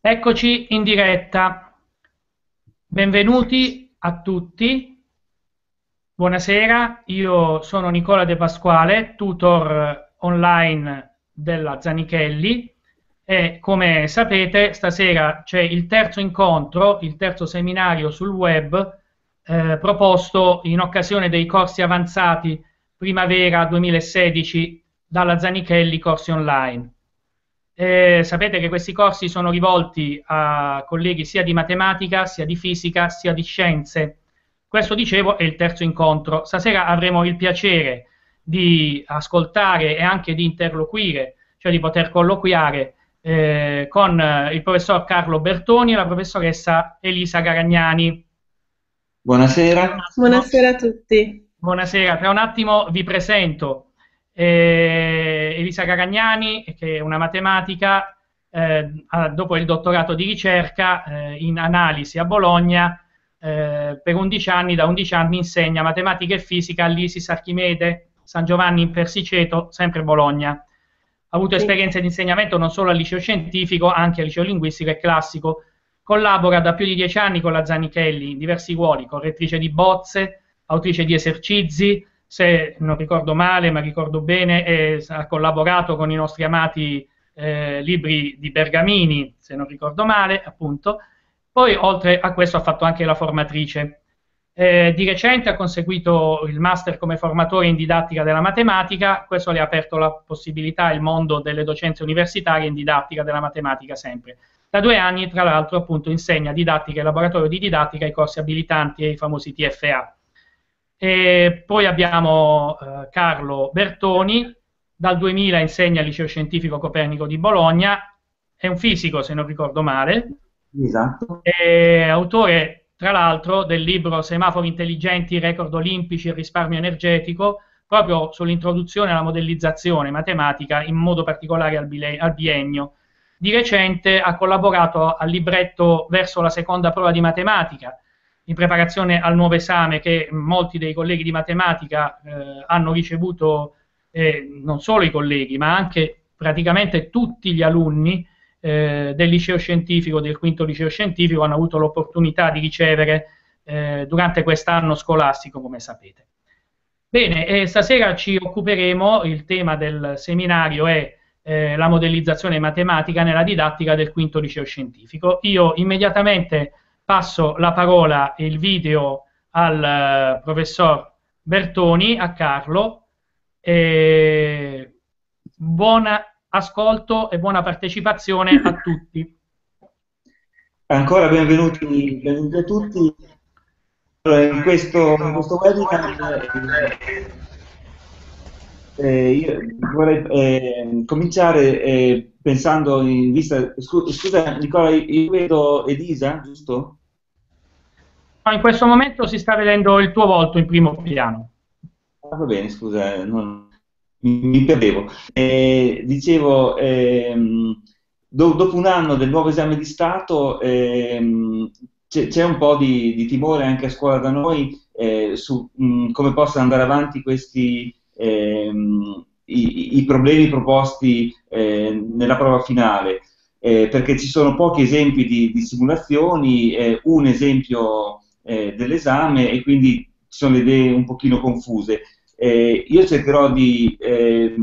Eccoci in diretta. Benvenuti a tutti. Buonasera, io sono Nicola De Pasquale, tutor online della Zanichelli e come sapete stasera c'è il terzo incontro, il terzo seminario sul web eh, proposto in occasione dei corsi avanzati primavera 2016 dalla Zanichelli Corsi Online. Eh, sapete che questi corsi sono rivolti a colleghi sia di matematica, sia di fisica, sia di scienze. Questo, dicevo, è il terzo incontro. Stasera avremo il piacere di ascoltare e anche di interloquire, cioè di poter colloquiare eh, con il professor Carlo Bertoni e la professoressa Elisa Garagnani. Buonasera. Buonasera a tutti. Buonasera, tra un attimo vi presento eh, Elisa Caragnani, che è una matematica, eh, dopo il dottorato di ricerca eh, in analisi a Bologna, eh, per 11 anni, da 11 anni insegna matematica e fisica all'ISIS Archimede San Giovanni in Persiceto, sempre Bologna. Ha avuto esperienze di insegnamento non solo al liceo scientifico, anche al liceo linguistico e classico. Collabora da più di dieci anni con la Zanichelli in diversi ruoli, correttrice di bozze, autrice di esercizi, se non ricordo male, ma ricordo bene, eh, ha collaborato con i nostri amati eh, libri di Bergamini, se non ricordo male, appunto. Poi, oltre a questo, ha fatto anche la formatrice. Eh, di recente ha conseguito il master come formatore in didattica della matematica, questo le ha aperto la possibilità, il mondo delle docenze universitarie in didattica della matematica sempre. Da due anni, tra l'altro, appunto, insegna didattica e laboratorio di didattica ai corsi abilitanti e ai famosi TFA. E poi abbiamo eh, Carlo Bertoni, dal 2000 insegna al Liceo Scientifico Copernico di Bologna, è un fisico se non ricordo male, esatto. è autore tra l'altro del libro Semafori intelligenti, record olimpici e risparmio energetico, proprio sull'introduzione alla modellizzazione matematica, in modo particolare al, al biennio. Di recente ha collaborato al libretto Verso la seconda prova di matematica, in preparazione al nuovo esame che molti dei colleghi di matematica eh, hanno ricevuto, eh, non solo i colleghi, ma anche praticamente tutti gli alunni eh, del liceo scientifico, del quinto liceo scientifico, hanno avuto l'opportunità di ricevere eh, durante quest'anno scolastico, come sapete. Bene, stasera ci occuperemo, il tema del seminario è eh, la modellizzazione matematica nella didattica del quinto liceo scientifico. Io immediatamente passo la parola e il video al uh, professor Bertoni, a Carlo. E buon ascolto e buona partecipazione a tutti. Ancora benvenuti, benvenuti a tutti. In questo, in questo webinar eh, io vorrei eh, cominciare eh, pensando in vista... Scusa Nicola, io vedo Elisa, giusto? In questo momento si sta vedendo il tuo volto in primo piano. Ah, va bene, scusa, non, mi, mi, perdevo. Eh, dicevo, ehm, do, dopo un anno del nuovo esame di Stato ehm, c'è, un po' di, di, timore anche a scuola da noi eh, su mh, mm, come possano andare avanti questi ehm, i, i, problemi proposti eh, nella prova finale. Eh, perché ci sono pochi esempi di, di simulazioni, eh, un esempio eh, dell'esame e quindi ci sono le idee un pochino confuse. Eh, io cercherò di eh,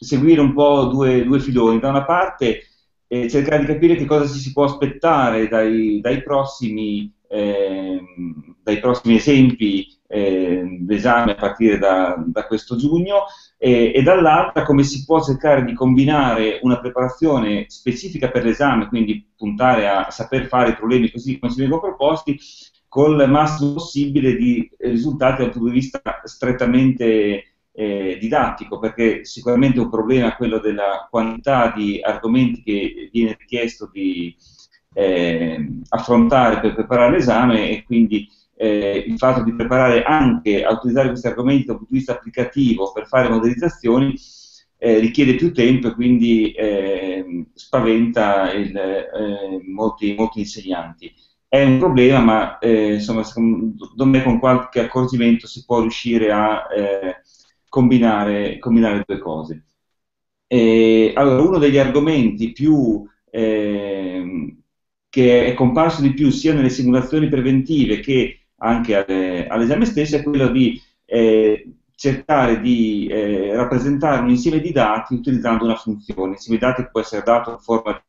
seguire un po' due, due, filoni. Da una parte eh, cercare di capire che cosa ci si può aspettare dai, dai, prossimi, ehm, dai prossimi, esempi ehm, d'esame a partire da, da questo giugno e, dall'altra come si può cercare di combinare una preparazione specifica per l'esame, quindi puntare a saper fare i problemi così come si vengono proposti, con il massimo possibile di risultati dal punto di vista strettamente eh, didattico, perché sicuramente un problema è quello della quantità di argomenti che viene richiesto di eh, affrontare per preparare l'esame e quindi eh, il fatto di preparare anche a utilizzare questi argomenti dal punto di vista applicativo per fare modellizzazioni eh, richiede più tempo e quindi eh, spaventa il, eh, molti, molti insegnanti è un problema, ma eh, insomma, secondo me con qualche accorgimento si può riuscire a eh, combinare, combinare due cose. E, allora, uno degli argomenti più, eh, che è comparso di più sia nelle simulazioni preventive che anche alle, all'esame stesso è quello di eh, cercare di eh, rappresentare un insieme di dati utilizzando una funzione. Insieme di dati può essere dato in forma di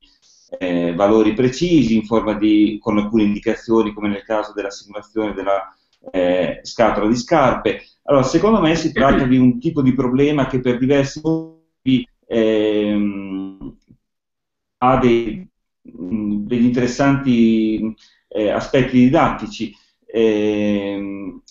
eh, valori precisi, in forma di, con alcune indicazioni, come nel caso della simulazione della eh, scatola di scarpe. Allora, secondo me si tratta di un tipo di problema che per diversi motivi ehm, ha dei, degli interessanti eh, aspetti didattici. Eh,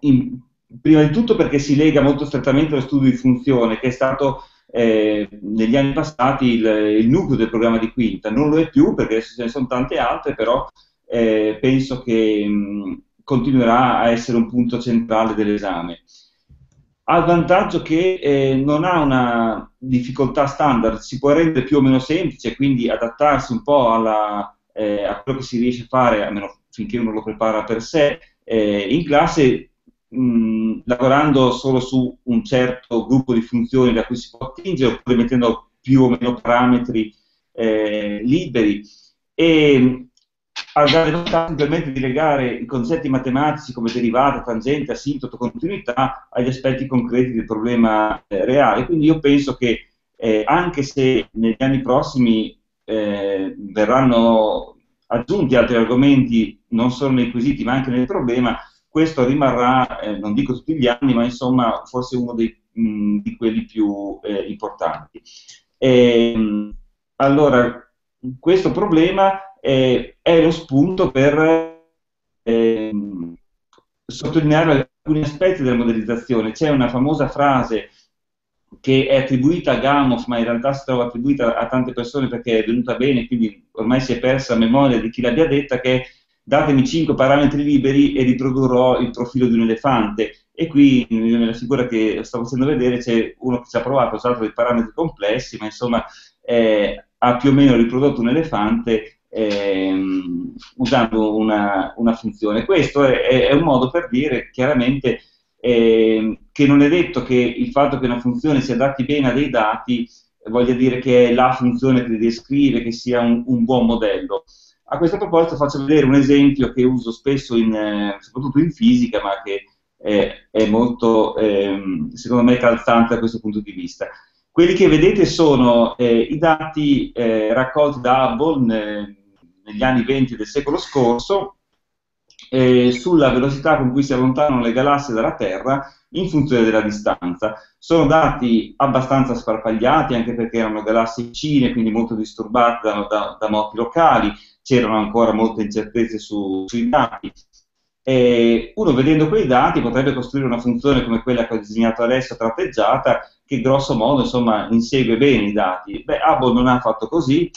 in, prima di tutto perché si lega molto strettamente allo studio di funzione, che è stato eh, negli anni passati il, il, nucleo del programma di Quinta. Non lo è più perché adesso ce ne sono tante altre, però eh, penso che mh, continuerà a essere un punto centrale dell'esame. Ha il vantaggio che eh, non ha una difficoltà standard, si può rendere più o meno semplice, quindi adattarsi un po' alla, eh, a quello che si riesce a fare, almeno finché uno lo prepara per sé, eh, in classe mh, lavorando solo su un certo gruppo di funzioni da cui si può attingere, oppure mettendo più o meno parametri eh, liberi. E a dare vantaggio permette di legare i concetti matematici come derivata, tangente, asintoto, continuità agli aspetti concreti del problema eh, reale. Quindi io penso che eh, anche se negli anni prossimi eh, verranno aggiunti altri argomenti, non solo nei quesiti ma anche nel problema, questo rimarrà, eh, non dico tutti gli anni, ma insomma forse uno dei, mh, di quelli più eh, importanti. E, ehm, allora, questo problema è, è lo spunto per eh, sottolineare alcuni aspetti della modellizzazione. C'è una famosa frase che è attribuita a Gamow, ma in realtà si trova attribuita a tante persone perché è venuta bene, quindi ormai si è persa la memoria di chi l'abbia detta, che datemi 5 parametri liberi e riprodurrò il profilo di un elefante. E qui nella figura che sto facendo vedere c'è uno che ci ha provato, ha usato dei parametri complessi, ma insomma eh, ha più o meno riprodotto un elefante ehm, usando una, una, funzione. Questo è, è, un modo per dire chiaramente eh, che non è detto che il fatto che una funzione si adatti bene a dei dati voglia dire che è la funzione che li descrive, che sia un, un buon modello. A questo proposito faccio vedere un esempio che uso spesso, in, eh, soprattutto in fisica, ma che è, è molto, ehm, secondo me, calzante da questo punto di vista. Quelli che vedete sono eh, i dati eh, raccolti da Hubble ne, negli anni 20 del secolo scorso eh, sulla velocità con cui si allontanano le galassie dalla Terra in funzione della distanza. Sono dati abbastanza sparpagliati, anche perché erano galassie vicine, quindi molto disturbate da, da, da moti locali, c'erano ancora molte incertezze su, sui dati. E uno vedendo quei dati potrebbe costruire una funzione come quella che ho disegnato adesso, tratteggiata, che grosso modo insomma, insegue bene i dati. Beh, Hubble non ha fatto così,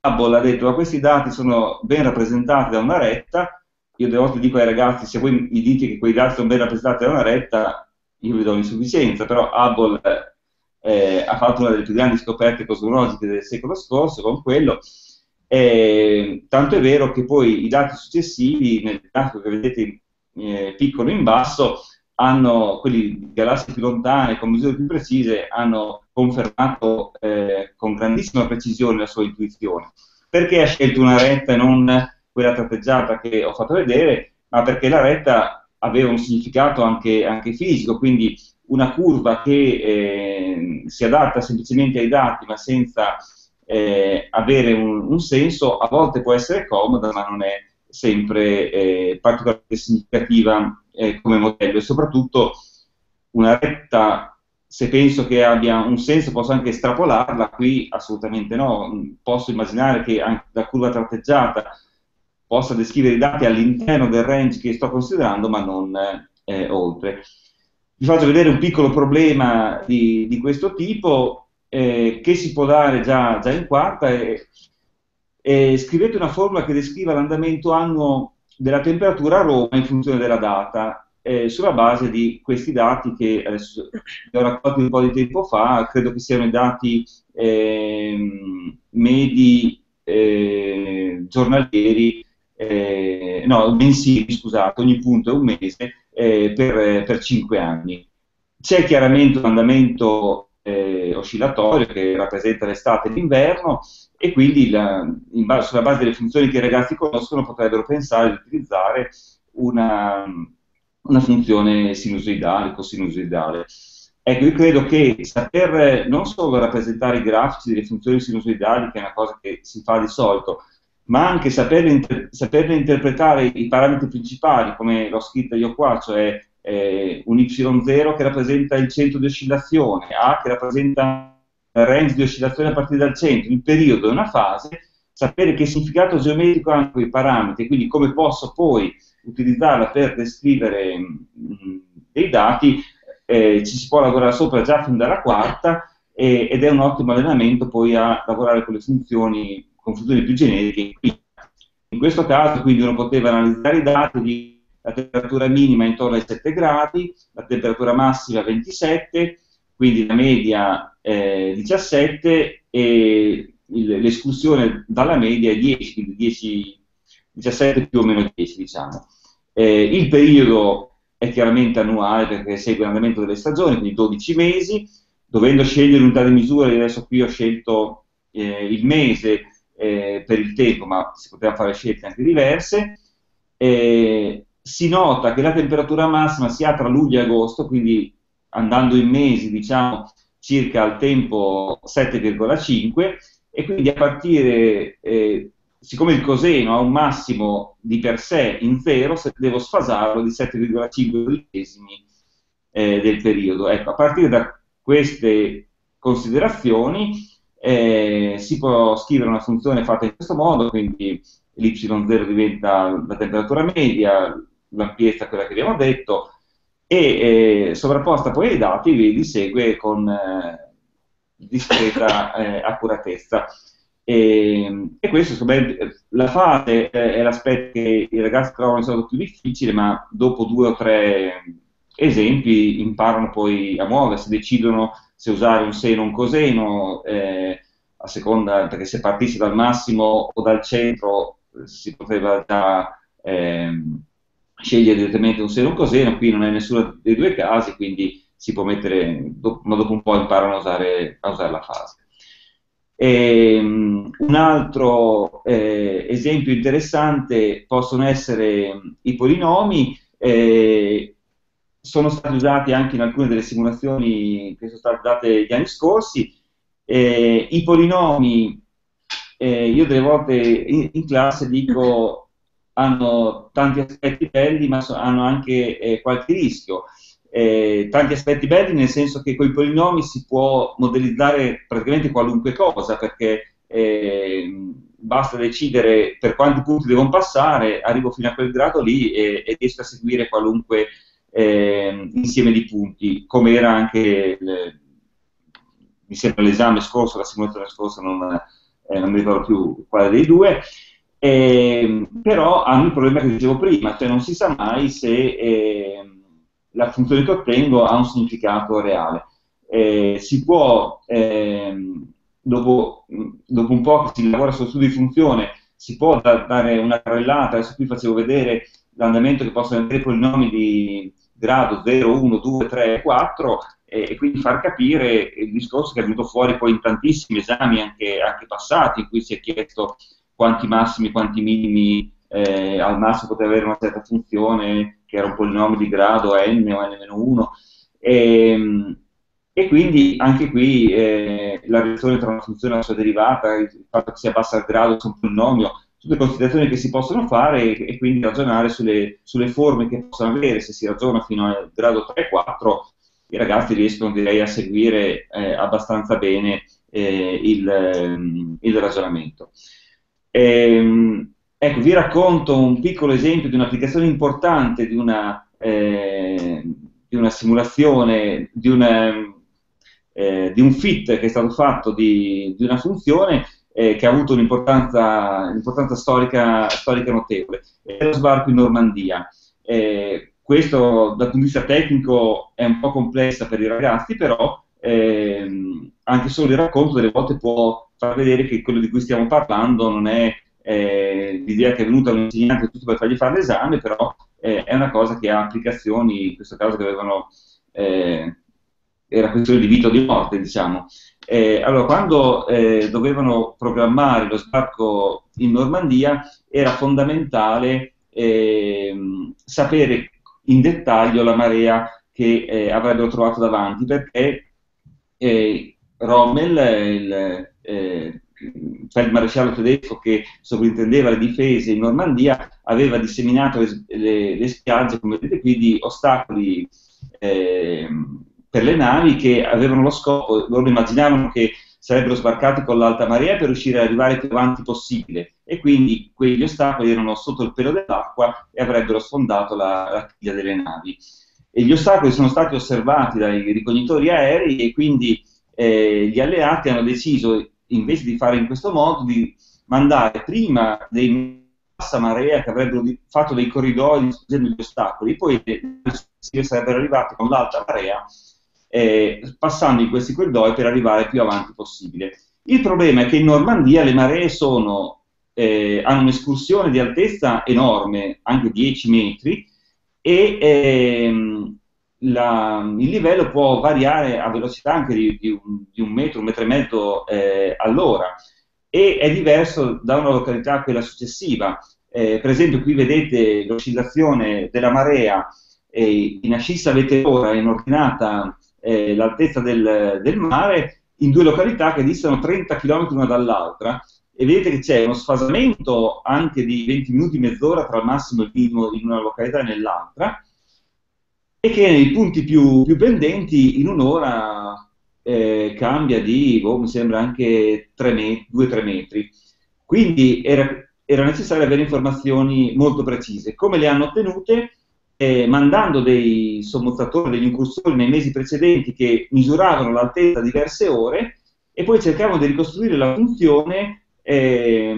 Hubble ha detto che questi dati sono ben rappresentati da una retta, io delle volte dico ai ragazzi, se voi mi dite che quei dati sono ben rappresentati da una retta, io vi do l'insufficienza, però Hubble eh, ha fatto una delle più grandi scoperte cosmologiche del secolo scorso con quello, eh, tanto è vero che poi i dati successivi, nel grafico che vedete eh, piccolo in basso, hanno, quelli di galassie più lontane, con misure più precise, hanno confermato eh, con grandissima precisione la sua intuizione. Perché ha scelto una retta e non quella tratteggiata che ho fatto vedere? Ma perché la retta aveva un significato anche, anche fisico, quindi una curva che eh, si adatta semplicemente ai dati ma senza eh, avere un, un, senso, a volte può essere comoda ma non è sempre eh, particolarmente significativa eh, come modello. E soprattutto una retta, se penso che abbia un senso posso anche estrapolarla, qui assolutamente no, posso immaginare che anche la curva tratteggiata possa descrivere i dati all'interno del range che sto considerando ma non eh, oltre. Vi faccio vedere un piccolo problema di, di questo tipo eh, che si può dare già, già in quarta. E, e scrivete una formula che descriva l'andamento annuo della temperatura a Roma in funzione della data, eh, sulla base di questi dati che adesso li ho raccolti un po' di tempo fa, credo che siano i dati eh, medi giornalieri, eh, no, mensili, scusate, ogni punto è un mese, eh, per, per 5 anni. C'è chiaramente un andamento eh, oscillatorio che rappresenta l'estate e l'inverno e quindi la, base, sulla base delle funzioni che i ragazzi conoscono potrebbero pensare di utilizzare una, una funzione sinusoidale, cosinusoidale. Ecco, io credo che saper non solo rappresentare i grafici delle funzioni sinusoidali, che è una cosa che si fa di solito, ma anche saperne, inter- saperne interpretare i parametri principali, come l'ho scritto io qua, cioè eh, un y0 che rappresenta il centro di oscillazione, A che rappresenta il range di oscillazione a partire dal centro, il periodo e una fase, sapere che significato geometrico hanno quei parametri, quindi come posso poi utilizzarla per descrivere mh, dei dati, eh, ci si può lavorare sopra già fin dalla quarta eh, ed è un ottimo allenamento poi a lavorare con le funzioni, con funzioni più generiche. In questo caso quindi uno poteva analizzare i dati la temperatura minima intorno ai 7 gradi, la temperatura massima 27, quindi la media eh, 17 e l'esclusione dalla media è 10, quindi 10, 17 più o meno 10 diciamo. Eh, il periodo è chiaramente annuale perché segue l'andamento delle stagioni, quindi 12 mesi, dovendo scegliere unità di misura, adesso qui ho scelto eh, il mese eh, per il tempo, ma si poteva fare scelte anche diverse. Eh, si nota che la temperatura massima si ha tra luglio e agosto, quindi andando in mesi, diciamo, circa al tempo 7,5, e quindi a partire eh, siccome il coseno ha un massimo di per sé in zero, devo sfasarlo di 7,5 dodicesimi eh, del periodo. Ecco, a partire da queste considerazioni eh, si può scrivere una funzione fatta in questo modo, quindi l'y0 diventa la temperatura media, l'ampiezza quella che abbiamo detto, e eh, sovrapposta poi ai dati, vedi, segue con eh, discreta eh, accuratezza. E, e questo, la fase è l'aspetto che i ragazzi trovano solito più difficile, ma dopo due o tre esempi imparano poi a muoversi, decidono se usare un seno o un coseno, eh, a seconda, perché se partissi dal massimo o dal centro si poteva già eh, scegliere direttamente un seno o un coseno, qui non è nessuno dei due casi, quindi si può mettere, ma dopo un po' imparano a usare, a usare la fase. E, um, un altro eh, esempio interessante possono essere i polinomi, eh, sono stati usati anche in alcune delle simulazioni che sono state date gli anni scorsi. Eh, I polinomi, eh, io delle volte in, in, classe dico, hanno tanti aspetti belli, ma hanno anche eh, qualche rischio. Eh, tanti aspetti belli, nel senso che con i polinomi si può modellizzare praticamente qualunque cosa, perché eh, basta decidere per quanti punti devono passare, arrivo fino a quel grado lì e, e riesco a seguire qualunque eh, insieme di punti, come era anche, il, mi sembra, l'esame scorso, la simulazione scorsa, non, eh, non mi ricordo più quale dei due, eh, però hanno il problema che dicevo prima, cioè non si sa mai se eh, la funzione che ottengo ha un significato reale. Eh, si può, ehm, dopo, dopo, un po' che si lavora sullo studio di funzione, si può da, dare una carrellata, adesso qui facevo vedere l'andamento che possono avere polinomi di grado 0, 1, 2, 3, 4 e, e, quindi far capire il discorso che è venuto fuori poi in tantissimi esami anche, anche passati in cui si è chiesto quanti massimi, quanti minimi eh, al massimo poteva avere una certa funzione che era un polinomio di grado n o n-1, e, ehm, e quindi anche qui eh, la relazione tra una funzione e la sua derivata, il fatto che si abbassa il grado su un polinomio, tutte considerazioni che si possono fare e, e quindi ragionare sulle, sulle, forme che possono avere, se si ragiona fino al grado 3-4, i ragazzi riescono direi a seguire eh, abbastanza bene eh, il, ehm, il, ragionamento. Ehm, Ecco, vi racconto un piccolo esempio di un'applicazione importante di una, eh, di una simulazione, di, una, eh, di, un fit che è stato fatto di, di una funzione eh, che ha avuto un'importanza, un'importanza storica, storica, notevole. È lo sbarco in Normandia. Eh, questo dal punto di vista tecnico è un po' complessa per i ragazzi, però ehm, anche solo il racconto delle volte può far vedere che quello di cui stiamo parlando non è eh, l'idea che è venuta un insegnante tutto per fargli fare l'esame, però eh, è una cosa che ha applicazioni, in questo caso che avevano eh, era questione di vita o di morte, diciamo. Eh, allora, quando eh, dovevano programmare lo sbarco in Normandia, era fondamentale eh, sapere in dettaglio la marea che eh, avrebbero trovato davanti, perché Rommel, il eh, feldmaresciallo tedesco che sovrintendeva le difese in Normandia, aveva disseminato le, le, le spiagge, come vedete qui, di ostacoli eh, per le navi che avevano lo scopo, loro immaginavano che sarebbero sbarcati con l'alta marea per riuscire ad arrivare più avanti possibile e quindi quegli ostacoli erano sotto il pelo dell'acqua e avrebbero sfondato la, la chiglia delle navi. E gli ostacoli sono stati osservati dai ricognitori aerei e quindi eh, gli alleati hanno deciso, invece di fare in questo modo, di mandare prima dei bassa marea che avrebbero fatto dei corridoi distruggendo gli ostacoli, poi sarebbero arrivati con l'alta marea eh, passando in questi corridoi per arrivare più avanti possibile. Il problema è che in Normandia le maree sono, eh, hanno un'escursione di altezza enorme, anche 10 metri, e ehm, la, il livello può variare a velocità anche di, di, un, di un, metro, un metro e mezzo eh, all'ora. E è diverso da una località a quella successiva. Eh, per esempio qui vedete l'oscillazione della marea eh, in ascissa avete ora in ordinata eh, l'altezza del, del, mare in due località che distano 30 km l'una dall'altra. E vedete che c'è uno sfasamento anche di 20 minuti, mezz'ora tra il massimo e il minimo in una località e nell'altra e che nei punti più, più pendenti in un'ora eh, cambia di, boh, mi sembra anche 2-3 metri. Quindi era, era, necessario avere informazioni molto precise. Come le hanno ottenute? Eh, mandando dei sommozzatori, degli incursori nei mesi precedenti che misuravano l'altezza diverse ore e poi cercavano di ricostruire la funzione eh,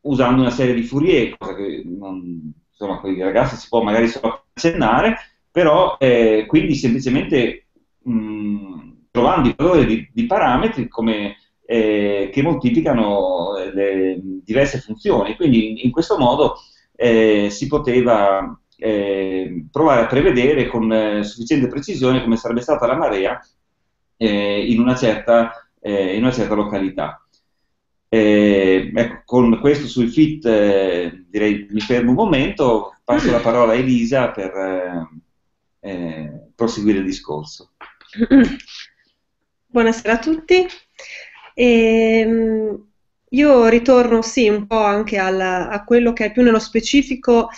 usando una serie di Fourier, cosa che non, insomma, con i ragazzi si può magari solo accennare, però eh, quindi semplicemente mh, trovando i valori di, di parametri come, eh, che moltiplicano le diverse funzioni. Quindi in, questo modo eh, si poteva eh, provare a prevedere con eh, sufficiente precisione come sarebbe stata la marea eh, in una, certa, in, una certa, località. Ecco, con questo sul FIT direi mi fermo un momento, passo la parola a Elisa per eh, proseguire il discorso. Buonasera a tutti. E, ehm, io ritorno sì un po' anche al, a quello che è più nello specifico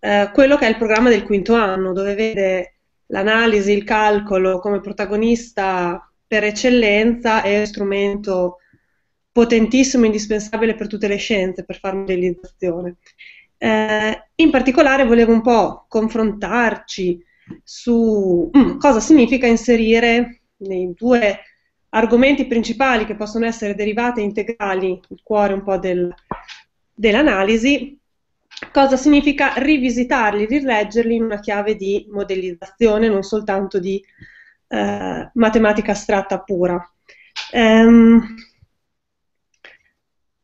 eh, quello che è il programma del quinto anno, dove vede l'analisi, il calcolo come protagonista per eccellenza e strumento potentissimo, indispensabile per tutte le scienze, per fare modellizzazione. Eh, in particolare volevo un po' confrontarci su mm, cosa significa inserire nei due argomenti principali che possono essere derivate integrali, il cuore un po' del, dell'analisi, cosa significa rivisitarli, rileggerli in una chiave di modellizzazione, non soltanto di eh, matematica astratta pura. Um,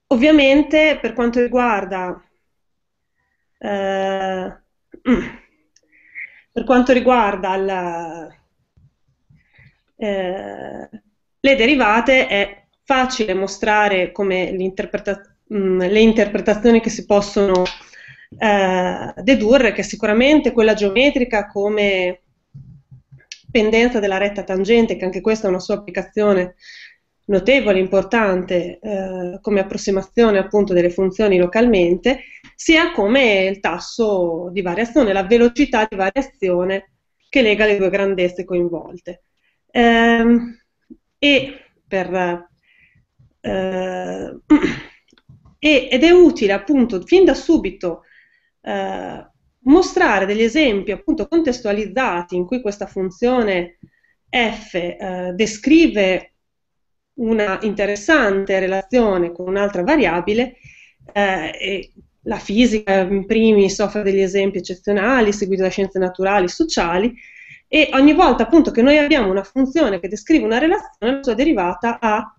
ovviamente per quanto riguarda eh, mm, per quanto riguarda la, eh, le derivate è facile mostrare come interpreta- mh, mm, le interpretazioni che si possono eh, dedurre, che sicuramente quella geometrica come pendenza della retta tangente, che anche questa è una sua applicazione notevole, importante eh, come approssimazione appunto delle funzioni localmente, sia come il tasso di variazione, la velocità di variazione che lega le due grandezze coinvolte. Ehm, e per, eh, ed è utile appunto fin da subito eh, mostrare degli esempi appunto contestualizzati in cui questa funzione f eh, descrive una interessante relazione con un'altra variabile eh, la fisica in primis offre degli esempi eccezionali seguiti da scienze naturali, sociali e ogni volta appunto che noi abbiamo una funzione che descrive una relazione la sua derivata ha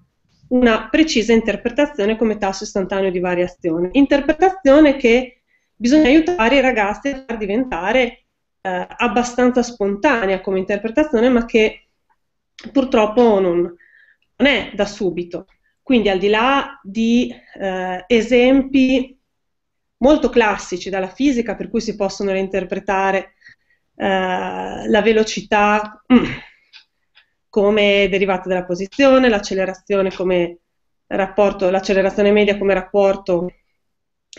una precisa interpretazione come tasso istantaneo di variazione interpretazione che bisogna aiutare i ragazzi a far diventare eh, abbastanza spontanea come interpretazione ma che purtroppo non, non è da subito. Quindi al di là di eh, esempi molto classici dalla fisica per cui si possono reinterpretare eh, la velocità mm, come derivata dalla posizione, l'accelerazione come rapporto, l'accelerazione media come rapporto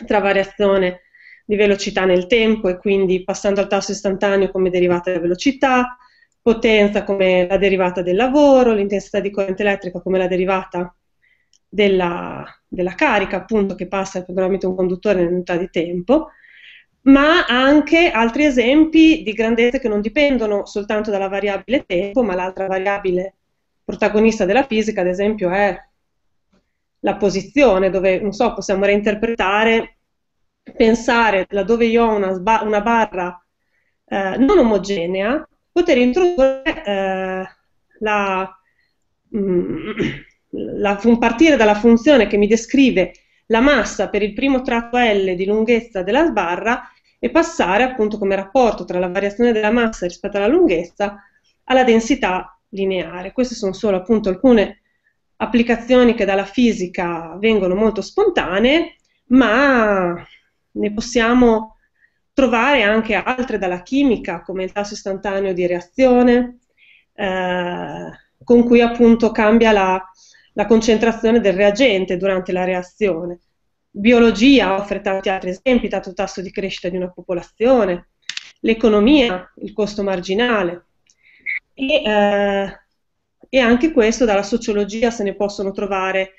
tra variazione di velocità nel tempo e quindi passando al tasso istantaneo come derivata della velocità, potenza come la derivata del lavoro, l'intensità di corrente elettrica come la derivata della, della carica appunto che passa tramite un conduttore nell'unità di tempo, ma anche altri esempi di grandezze che non dipendono soltanto dalla variabile tempo, ma l'altra variabile protagonista della fisica, ad esempio, è la posizione, dove, non so, possiamo reinterpretare, pensare, laddove io ho una, una barra eh, non omogenea, poter introdurre eh, la, mm, la, partire dalla funzione che mi descrive la massa per il primo tratto L di lunghezza della sbarra e passare appunto come rapporto tra la variazione della massa rispetto alla lunghezza alla densità lineare. Queste sono solo appunto alcune applicazioni che dalla fisica vengono molto spontanee, ma ne possiamo trovare anche altre dalla chimica, come il tasso istantaneo di reazione, eh, con cui appunto cambia la, la concentrazione del reagente durante la reazione. Biologia offre tanti altri esempi, dato il tasso di crescita di una popolazione, l'economia, il costo marginale e, eh, e, anche questo dalla sociologia se ne possono trovare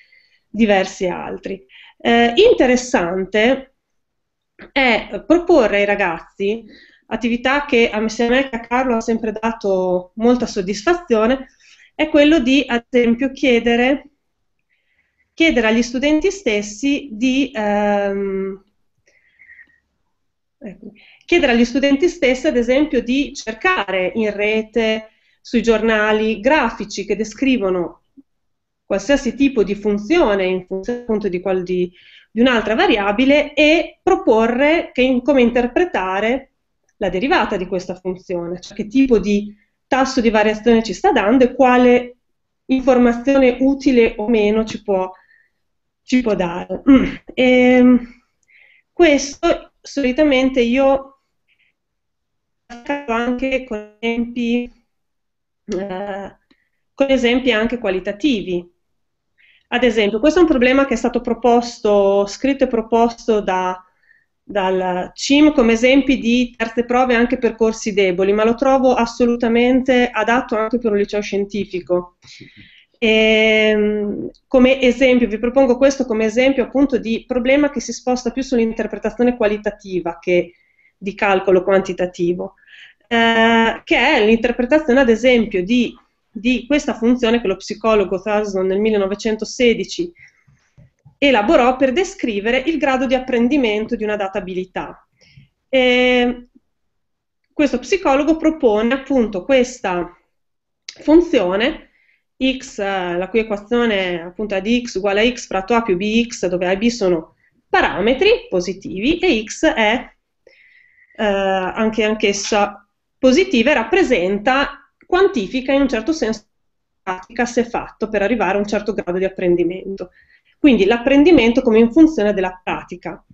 diversi altri. Eh, interessante è proporre ai ragazzi attività che a me e a Carlo ha sempre dato molta soddisfazione, è quello di, ad esempio, chiedere, chiedere agli studenti stessi di ehm, ecco, chiedere agli studenti stessi, ad esempio, di cercare in rete, sui giornali, grafici che descrivono qualsiasi tipo di funzione in funzione appunto di, qual, di, di un'altra variabile e proporre che, come interpretare la derivata di questa funzione, cioè che tipo di tasso di variazione ci sta dando e quale informazione utile o meno ci può, ci può dare. E, ehm, questo solitamente io anche con esempi, eh, con esempi anche qualitativi. Ad esempio, questo è un problema che è stato proposto, scritto e proposto da dal CIM come esempi di terze prove anche per corsi deboli, ma lo trovo assolutamente adatto anche per un liceo scientifico. E, ehm, come esempio, vi propongo questo come esempio appunto di problema che si sposta più sull'interpretazione qualitativa che di calcolo quantitativo, eh, che è l'interpretazione ad esempio di, di, questa funzione che lo psicologo Thurston nel 1916 elaborò per descrivere il grado di apprendimento di una data abilità. E questo psicologo propone appunto questa funzione x, la cui equazione appunto è di x uguale a x fratto a più bx, dove a e b sono parametri positivi e x è eh, anche anch'essa positiva e rappresenta, quantifica in un certo senso pratica se fatto per arrivare a un certo grado di apprendimento. Quindi l'apprendimento come in funzione della pratica.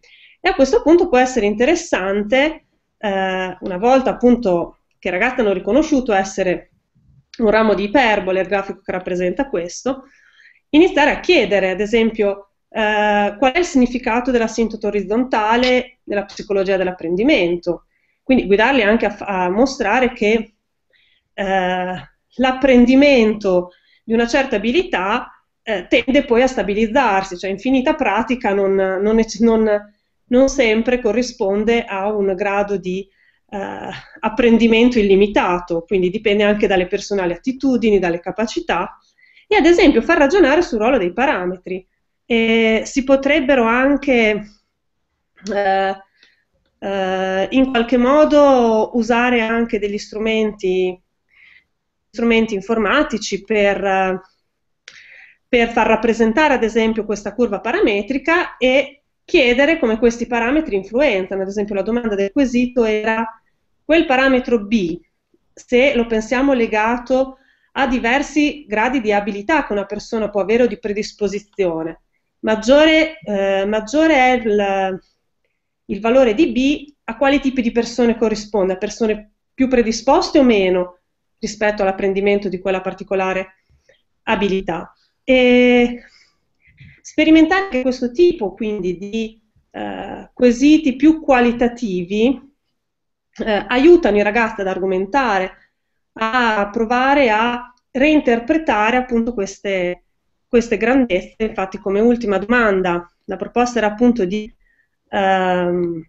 E a questo punto può essere interessante, eh, una volta appunto che i ragazzi hanno riconosciuto essere un ramo di iperbole, il grafico che rappresenta questo, iniziare a chiedere, ad esempio, eh, qual è il significato dell'assintoto orizzontale nella psicologia dell'apprendimento. Quindi guidarli anche a, a mostrare che eh, l'apprendimento di una certa abilità eh, tende poi a stabilizzarsi, cioè infinita pratica non, non, non, non sempre corrisponde a un grado di eh, apprendimento illimitato, quindi dipende anche dalle personali attitudini, dalle capacità e ad esempio far ragionare sul ruolo dei parametri. E si potrebbero anche eh, eh, in qualche modo usare anche degli strumenti, strumenti informatici per per far rappresentare ad esempio questa curva parametrica e chiedere come questi parametri influenzano. Ad esempio la domanda del quesito era quel parametro B, se lo pensiamo legato ha diversi gradi di abilità che una persona può avere o di predisposizione. Maggiore, eh, maggiore è il, il valore di B a quali tipi di persone corrisponde, a persone più predisposte o meno rispetto all'apprendimento di quella particolare abilità. E sperimentare anche questo tipo quindi di eh, quesiti più qualitativi eh, aiutano i ragazzi ad argomentare, a provare a reinterpretare appunto queste, queste grandezze. Infatti come ultima domanda la proposta era appunto di ehm,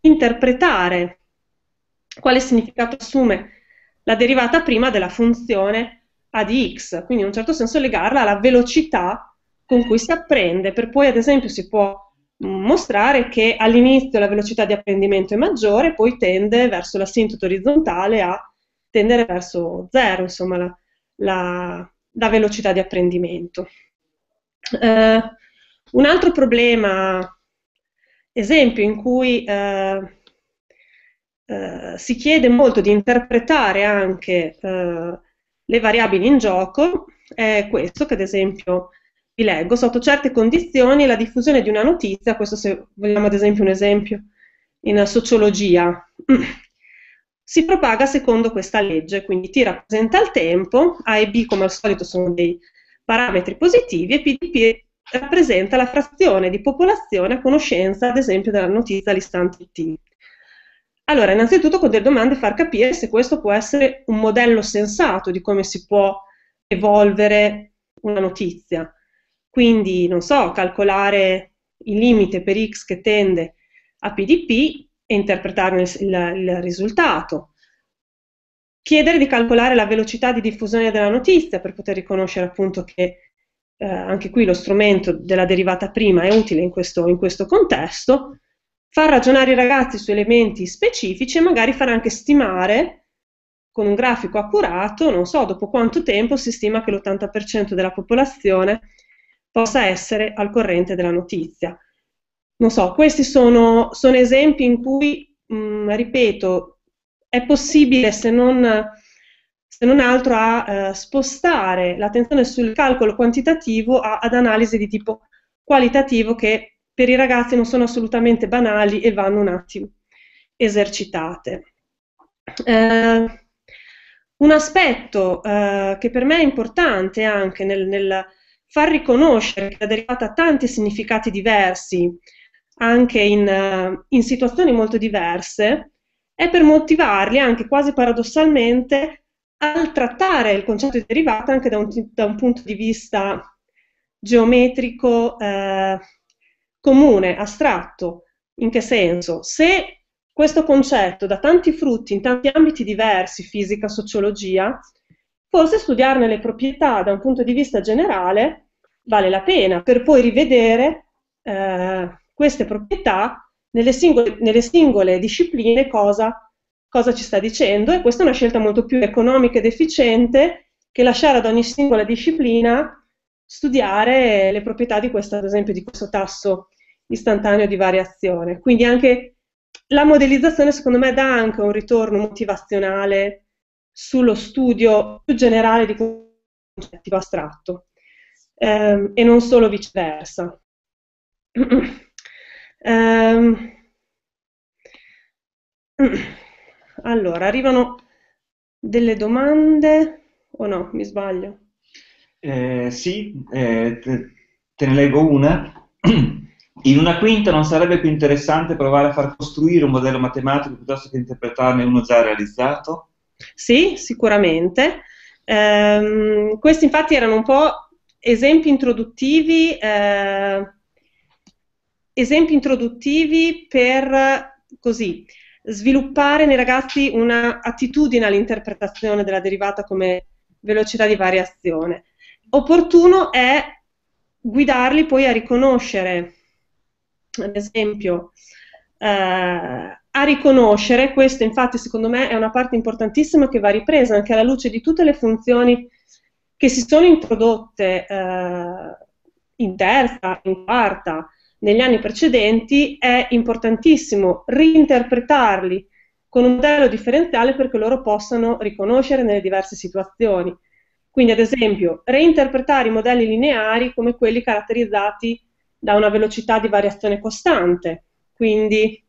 interpretare quale significato assume la derivata prima della funzione a di quindi in un certo senso legarla alla velocità con cui si apprende, per poi ad esempio si può mostrare che all'inizio la velocità di apprendimento è maggiore, poi tende verso l'assintoto orizzontale a tendere verso zero, insomma, la, la, la velocità di apprendimento. Eh, un altro problema, esempio, in cui eh, eh, si chiede molto di interpretare anche eh, le variabili in gioco è questo, che ad esempio vi leggo, sotto certe condizioni la diffusione di una notizia, questo se vogliamo ad esempio un esempio in sociologia, si propaga secondo questa legge, quindi T rappresenta il tempo, A e B come al solito sono dei parametri positivi e P di P rappresenta la frazione di popolazione a conoscenza ad esempio della notizia all'istante T. Allora, innanzitutto con delle domande far capire se questo può essere un modello sensato di come si può evolvere una notizia. Quindi, non so, calcolare il limite per x che tende a PDP e interpretarne il, il, il risultato. Chiedere di calcolare la velocità di diffusione della notizia per poter riconoscere appunto che eh, anche qui lo strumento della derivata prima è utile in questo, in questo contesto far ragionare i ragazzi su elementi specifici e magari far anche stimare con un grafico accurato, non so, dopo quanto tempo si stima che l'80% della popolazione possa essere al corrente della notizia. Non so, questi sono, sono esempi in cui, mh, mm, ripeto, è possibile, se non, se non altro, a eh, spostare l'attenzione sul calcolo quantitativo a, ad analisi di tipo qualitativo che per i ragazzi non sono assolutamente banali e vanno un attimo esercitate. Eh, un aspetto eh, che per me è importante anche nel, nel, far riconoscere che la derivata ha tanti significati diversi, anche in, uh, in situazioni molto diverse, è per motivarli anche quasi paradossalmente al trattare il concetto di derivata anche da un, da un punto di vista geometrico eh, comune, astratto. In che senso? Se questo concetto dà tanti frutti in tanti ambiti diversi, fisica, sociologia, forse studiarne le proprietà da un punto di vista generale vale la pena, per poi rivedere eh, queste proprietà nelle singole, nelle singole discipline cosa, cosa, ci sta dicendo e questa è una scelta molto più economica ed efficiente che lasciare ad ogni singola disciplina studiare le proprietà di questo, ad esempio, di questo tasso istantaneo di variazione. Quindi anche la modellizzazione secondo me dà anche un ritorno motivazionale sullo studio più generale di concetti astratto ehm, e non solo viceversa. ehm, allora, arrivano delle domande o no? Mi sbaglio? Eh, sì, eh, te, te ne leggo una. In una quinta non sarebbe più interessante provare a far costruire un modello matematico piuttosto che interpretarne uno già realizzato? Sì, sicuramente. Ehm, questi infatti erano un po' esempi introduttivi, eh, esempi introduttivi per così, sviluppare nei ragazzi un'attitudine all'interpretazione della derivata come velocità di variazione. Opportuno è guidarli poi a riconoscere ad esempio, eh, a riconoscere, questo infatti secondo me è una parte importantissima che va ripresa anche alla luce di tutte le funzioni che si sono introdotte eh, in terza, in quarta, negli anni precedenti, è importantissimo reinterpretarli con un modello differenziale perché loro possano riconoscere nelle diverse situazioni. Quindi, ad esempio, reinterpretare i modelli lineari come quelli caratterizzati da una velocità di variazione costante. Quindi,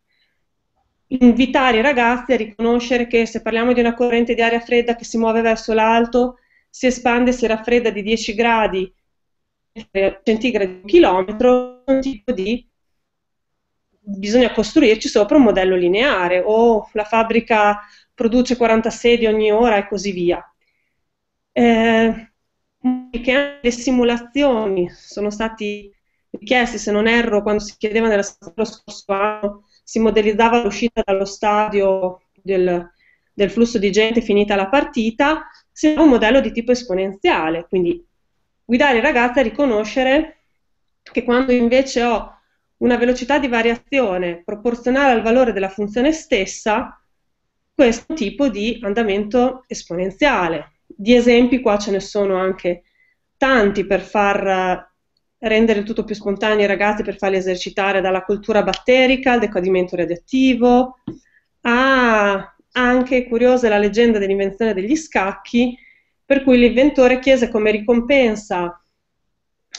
invitare i ragazzi a riconoscere che se parliamo di una corrente di aria fredda che si muove verso l'alto, si espande e si raffredda di 10 gradi centigradi un chilometro, un tipo di bisogna costruirci sopra un modello lineare o la fabbrica produce 40 sedie ogni ora e così via. Eh, le simulazioni sono stati richiesti, se non erro, quando si chiedeva nello scorso anno, si modellizzava l'uscita dallo stadio del, del flusso di gente finita la partita, sia un modello di tipo esponenziale, quindi guidare i ragazzi a riconoscere che quando invece ho una velocità di variazione proporzionale al valore della funzione stessa, questo tipo di andamento esponenziale. Di esempi qua ce ne sono anche tanti per far rendere il tutto più spontaneo ai ragazzi, per farli esercitare dalla cultura batterica al decadimento radioattivo, a anche curiosa la leggenda dell'invenzione degli scacchi, per cui l'inventore chiese come ricompensa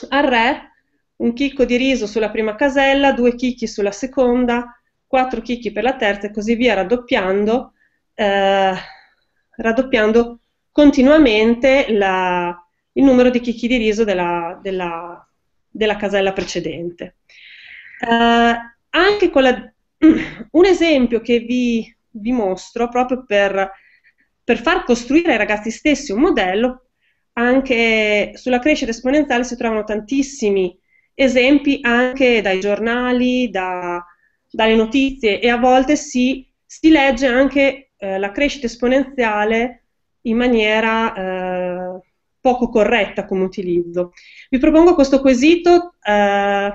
al re un chicco di riso sulla prima casella, due chicchi sulla seconda, quattro chicchi per la terza e così via, raddoppiando, eh, raddoppiando continuamente la, il numero di chicchi di riso della, della, della casella precedente. Eh, anche la, un esempio che vi, vi mostro proprio per, per far costruire ai ragazzi stessi un modello, anche sulla crescita esponenziale si trovano tantissimi esempi anche dai giornali, da, dalle notizie e a volte si, si legge anche eh, la crescita esponenziale in maniera eh, poco corretta come utilizzo. Vi propongo questo quesito eh,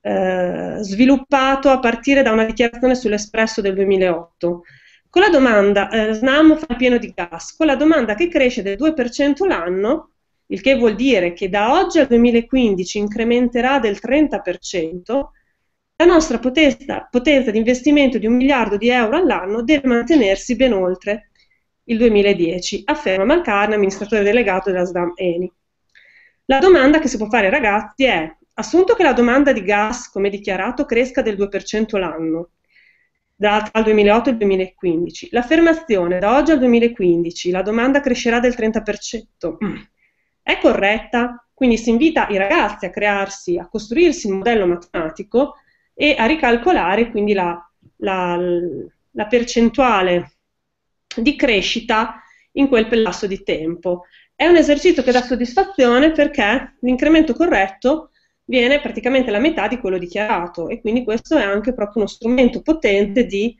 eh sviluppato a partire da una dichiarazione sull'Espresso del 2008. Con la domanda, eh, SNAM fa pieno di gas, con la domanda che cresce del 2% l'anno, il che vuol dire che da oggi al 2015 incrementerà del 30%, la nostra potenza, potenza di investimento di un miliardo di euro all'anno deve mantenersi ben oltre il 2010, afferma Malcarne, amministratore delegato della SDAM Eni. La domanda che si può fare ai ragazzi è, assunto che la domanda di gas, come dichiarato, cresca del 2% l'anno, dal 2008 al 2015, l'affermazione da oggi al 2015 la domanda crescerà del 30%, è corretta, quindi si invita i ragazzi a crearsi, a costruirsi il modello matematico e a ricalcolare quindi la, la, la percentuale di crescita in quel lasso di tempo. È un esercizio che dà soddisfazione perché l'incremento corretto viene praticamente la metà di quello dichiarato e quindi questo è anche proprio uno strumento potente di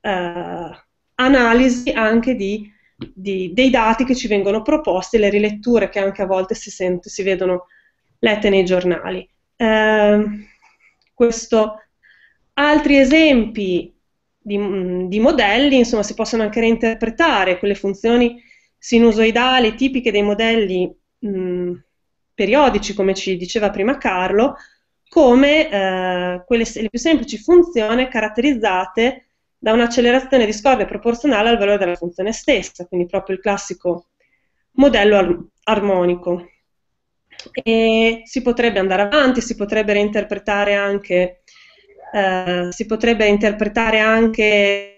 eh, analisi anche di di, dei dati che ci vengono proposti, le riletture che anche a volte si, sente, si vedono lette nei giornali. Eh, questo, altri esempi di, di, modelli, insomma, si possono anche reinterpretare quelle funzioni sinusoidali tipiche dei modelli mh, periodici, come ci diceva prima Carlo, come eh, quelle, le più semplici funzioni caratterizzate da un'accelerazione discorde proporzionale al valore della funzione stessa, quindi proprio il classico modello ar- armonico. E si potrebbe andare avanti, si potrebbe reinterpretare anche, eh, si potrebbe interpretare anche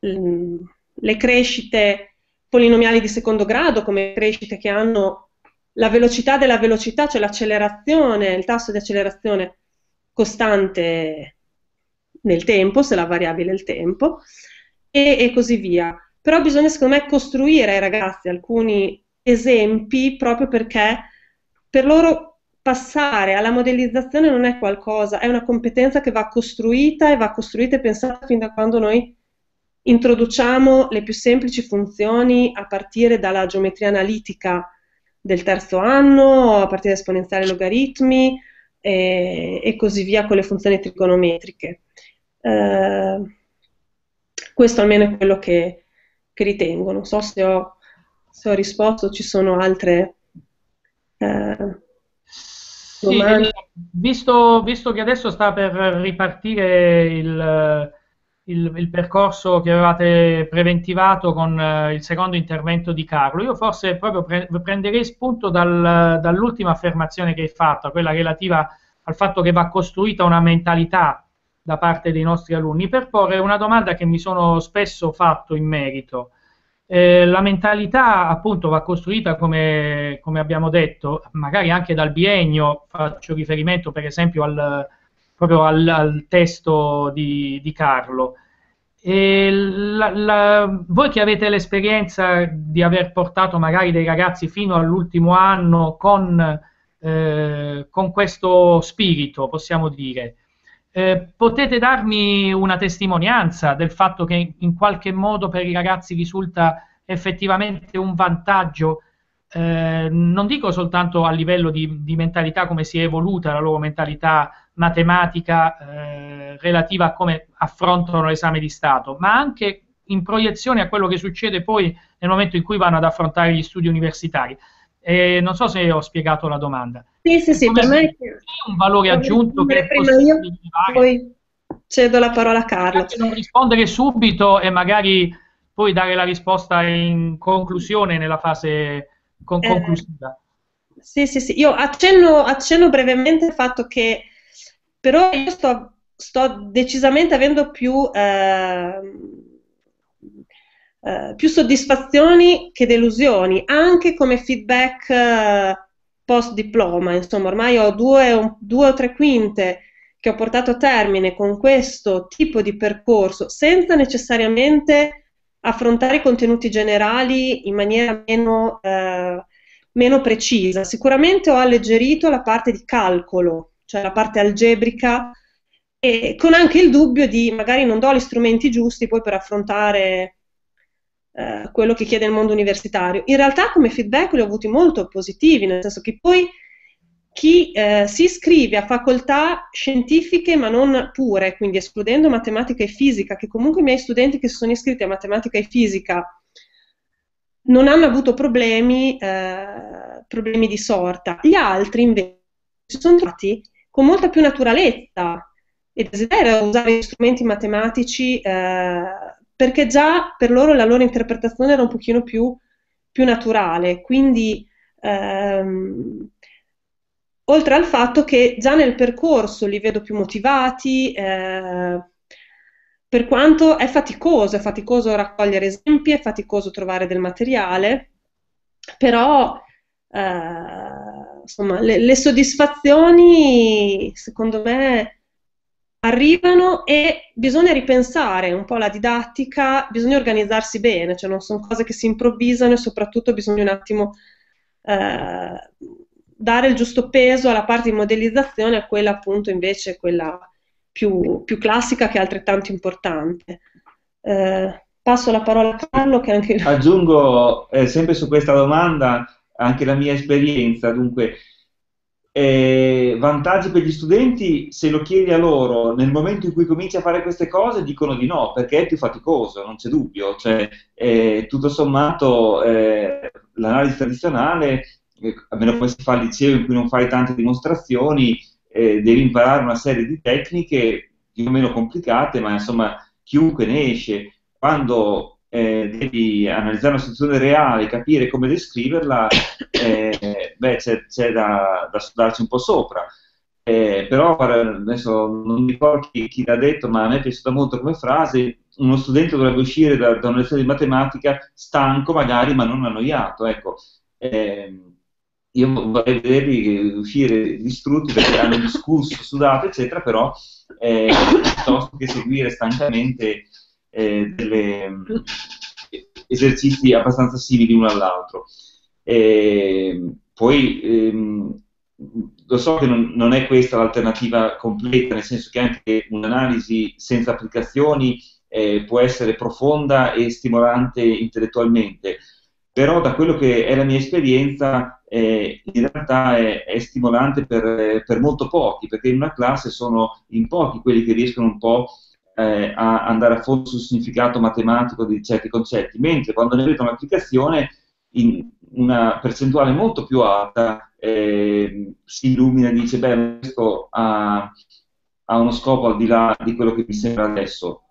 le crescite polinomiali di secondo grado come crescite che hanno la velocità della velocità, cioè l'accelerazione, il tasso di accelerazione costante nel tempo, se la variabile è il tempo, e, e così via. Però bisogna, secondo me, costruire ai ragazzi alcuni esempi proprio perché per loro passare alla modellizzazione non è qualcosa, è una competenza che va costruita e va costruita e pensata fin da quando noi introduciamo le più semplici funzioni a partire dalla geometria analitica del terzo anno, a partire da esponenziali logaritmi e, e così via con le funzioni trigonometriche. Eh, questo almeno è quello che, che, ritengo. Non so se ho, se ho risposto, ci sono altre eh, domande. Sì, visto, visto, che adesso sta per ripartire il, il, il, percorso che avevate preventivato con eh, il secondo intervento di Carlo. Io forse proprio pre- prenderei spunto dal, dall'ultima affermazione che hai fatto, quella relativa al fatto che va costruita una mentalità da parte dei nostri alunni, per porre una domanda che mi sono spesso fatto in merito. Eh, la mentalità appunto va costruita come, come, abbiamo detto, magari anche dal biennio, faccio riferimento per esempio al, proprio al, al testo di, di Carlo. La, la, voi che avete l'esperienza di aver portato magari dei ragazzi fino all'ultimo anno con, eh, con questo spirito, possiamo dire, eh, potete darmi una testimonianza del fatto che in qualche modo per i ragazzi risulta effettivamente un vantaggio eh, non dico soltanto a livello di, di, mentalità come si è evoluta la loro mentalità matematica eh, relativa a come affrontano l'esame di Stato, ma anche in proiezione a quello che succede poi nel momento in cui vanno ad affrontare gli studi universitari. Eh, non so se ho spiegato la domanda. Sì, sì, sì, per me è un valore aggiunto che è io, poi cedo la parola a Carlo. Non rispondere subito e magari poi dare la risposta in conclusione nella fase con- eh, conclusiva. Sì, sì, sì, io accenno, accenno brevemente al fatto che però io sto, sto decisamente avendo più, eh, eh, più, soddisfazioni che delusioni, anche come feedback eh, post diploma, insomma ormai ho due, due o tre quinte che ho portato a termine con questo tipo di percorso senza necessariamente affrontare i contenuti generali in maniera meno, eh, meno precisa. Sicuramente ho alleggerito la parte di calcolo, cioè la parte algebrica, e con anche il dubbio di magari non do gli strumenti giusti poi per affrontare eh, quello che chiede il mondo universitario. In realtà come feedback li ho avuti molto positivi, nel senso che poi chi eh, si iscrive a facoltà scientifiche ma non pure, quindi escludendo matematica e fisica, che comunque i miei studenti che si sono iscritti a matematica e fisica non hanno avuto problemi, eh, problemi di sorta. Gli altri invece si sono trovati con molta più naturalezza e desiderio usare gli strumenti matematici eh, perché già per loro la loro interpretazione era un pochino più, più naturale. Quindi ehm, oltre al fatto che già nel percorso li vedo più motivati, eh, per quanto è faticoso, è faticoso raccogliere esempi, è faticoso trovare del materiale, però eh, insomma, le, le, soddisfazioni secondo me arrivano e bisogna ripensare un po' la didattica, bisogna organizzarsi bene, cioè non sono cose che si improvvisano e soprattutto bisogna un attimo eh, dare il giusto peso alla parte di modellizzazione a quella appunto invece quella più, più classica che è altrettanto importante. Eh, passo la parola a Carlo che anche... Aggiungo eh, sempre su questa domanda anche la mia esperienza, dunque eh, vantaggi per gli studenti, se lo chiedi a loro nel momento in cui cominci a fare queste cose dicono di no, perché è più faticoso, non c'è dubbio, cioè eh, tutto sommato eh, l'analisi tradizionale almeno poi si fa al liceo in cui non fai tante dimostrazioni, eh, devi imparare una serie di tecniche più o meno complicate, ma insomma chiunque ne esce, quando eh, devi analizzare una situazione reale, capire come descriverla, eh, beh, c'è, c'è da, da sudarci un po' sopra. Eh, però adesso non mi ricordo chi, chi, l'ha detto, ma a me è piaciuta molto come frase, uno studente dovrebbe uscire da, da una lezione di matematica stanco magari, ma non annoiato. Ecco, eh, io vorrei vederli uscire distrutti perché hanno discusso, sudato, eccetera, però eh, piuttosto che seguire stancamente eh, delle, esercizi abbastanza simili uno all'altro. Eh, poi ehm, lo so che non, non, è questa l'alternativa completa, nel senso che anche un'analisi senza applicazioni eh, può essere profonda e stimolante intellettualmente, però da quello che è la mia esperienza eh, in realtà è, è stimolante per, per, molto pochi, perché in una classe sono in pochi quelli che riescono un po' eh, a andare a fondo sul significato matematico di certi concetti, mentre quando ne vedono l'applicazione in una percentuale molto più alta eh, si illumina e dice beh questo ha, ha uno scopo al di là di quello che mi sembra adesso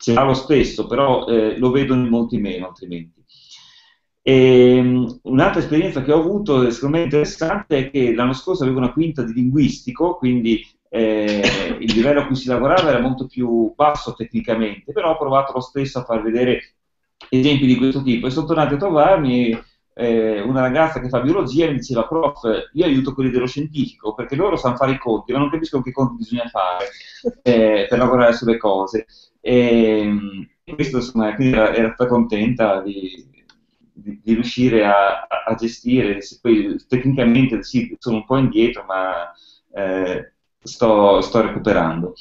ce l'ha lo stesso, però eh, lo vedono in molti meno altrimenti. E, um, un'altra esperienza che ho avuto, secondo me interessante, è che l'anno scorso avevo una quinta di linguistico, quindi eh, il livello a cui si lavorava era molto più basso tecnicamente, però ho provato lo stesso a far vedere esempi di questo tipo e sono tornati a trovarmi eh, una ragazza che fa biologia e mi diceva prof, io aiuto quelli dello scientifico perché loro sanno fare i conti, ma non capiscono che conti bisogna fare eh, per lavorare sulle cose. E, questo insomma, era, era stata contenta di, di, di riuscire a, a, gestire, poi tecnicamente sì, sono un po' indietro, ma eh, sto, sto recuperando.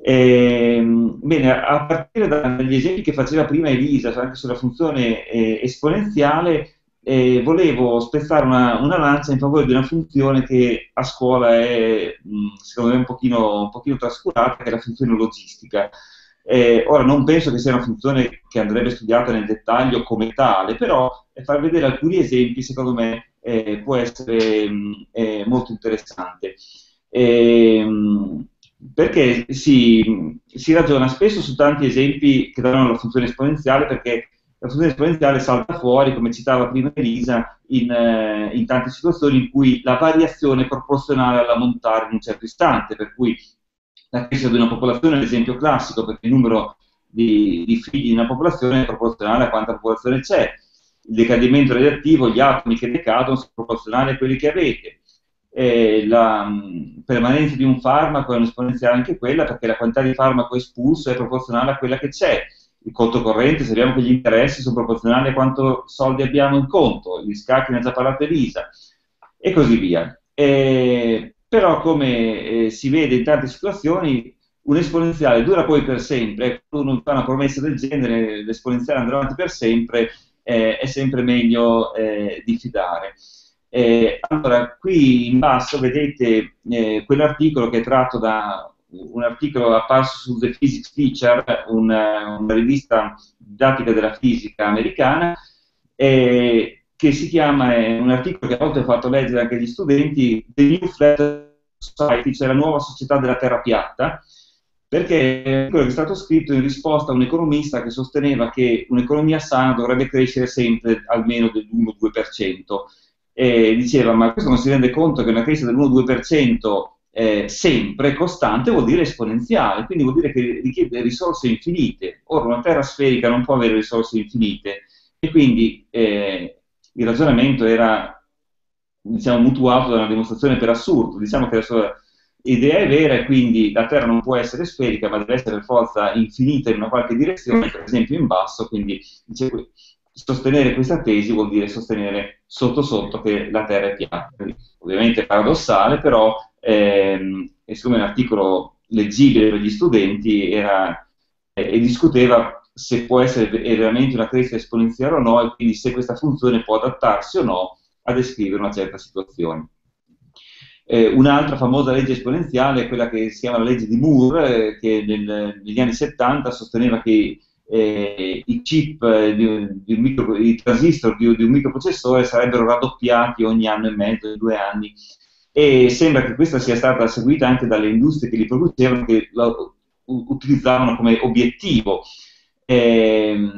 Eh, bene, a partire dagli esempi che faceva prima Elisa, cioè anche sulla funzione eh, esponenziale, eh, volevo spezzare una, una, lancia in favore di una funzione che a scuola è, mh, secondo me, un pochino, un pochino, trascurata, che è la funzione logistica. Eh, ora, non penso che sia una funzione che andrebbe studiata nel dettaglio come tale, però far vedere alcuni esempi, secondo me, eh, può essere mh, eh, molto interessante. Ehm, perché si, si, ragiona spesso su tanti esempi che danno la funzione esponenziale, perché la funzione esponenziale salta fuori, come citava prima Elisa, in, eh, in tante situazioni in cui la variazione è proporzionale all'ammontare in un certo istante, per cui la crescita di una popolazione è l'esempio classico, perché il numero di, di figli di una popolazione è proporzionale a quanta popolazione c'è. Il decadimento radioattivo, gli atomi che decadono sono proporzionali a quelli che avete eh, la mh, permanenza di un farmaco è un'esponenziale anche quella perché la quantità di farmaco espulso è proporzionale a quella che c'è. Il conto corrente, sappiamo che gli interessi sono proporzionali a quanto soldi abbiamo in conto, gli scacchi ne ha già parlato Elisa, e così via. Eh, però come eh, si vede in tante situazioni, un'esponenziale dura poi per sempre, quando uno fa una promessa del genere, l'esponenziale andrà avanti per sempre, eh, è sempre meglio eh, diffidare. Eh, allora, qui in basso vedete eh, quell'articolo che è tratto da un articolo apparso su The Physics Teacher, una, una rivista didattica della fisica americana, eh, che si chiama, è un articolo che a volte ho fatto leggere anche agli studenti, The New Flat Society, cioè la nuova società della Terra piatta, perché quello che è stato scritto in risposta a un economista che sosteneva che un'economia sana dovrebbe crescere sempre almeno dell'1-2% eh, diceva ma questo non si rende conto che una crescita dell'1-2% eh, sempre costante vuol dire esponenziale, quindi vuol dire che richiede risorse infinite. Ora una terra sferica non può avere risorse infinite e quindi eh, il ragionamento era diciamo, mutuato da una dimostrazione per assurdo. Diciamo che la sua idea è vera e quindi la Terra non può essere sferica, ma deve essere per forza infinita in una qualche direzione, per esempio in basso, quindi dice, sostenere questa tesi vuol dire sostenere sotto sotto che la Terra è piatta. Ovviamente paradossale, però ehm, siccome è un articolo leggibile per gli studenti era, eh, e discuteva se può essere veramente una crescita esponenziale o no e quindi se questa funzione può adattarsi o no a descrivere una certa situazione. Eh, un'altra famosa legge esponenziale è quella che si chiama la legge di Moore, eh, che nel, negli anni 70 sosteneva che eh, i chip, eh, di, di micro, i transistor di, di, un microprocessore sarebbero raddoppiati ogni anno e mezzo, due anni. E sembra che questa sia stata seguita anche dalle industrie che li producevano, che lo utilizzavano come obiettivo. Eh,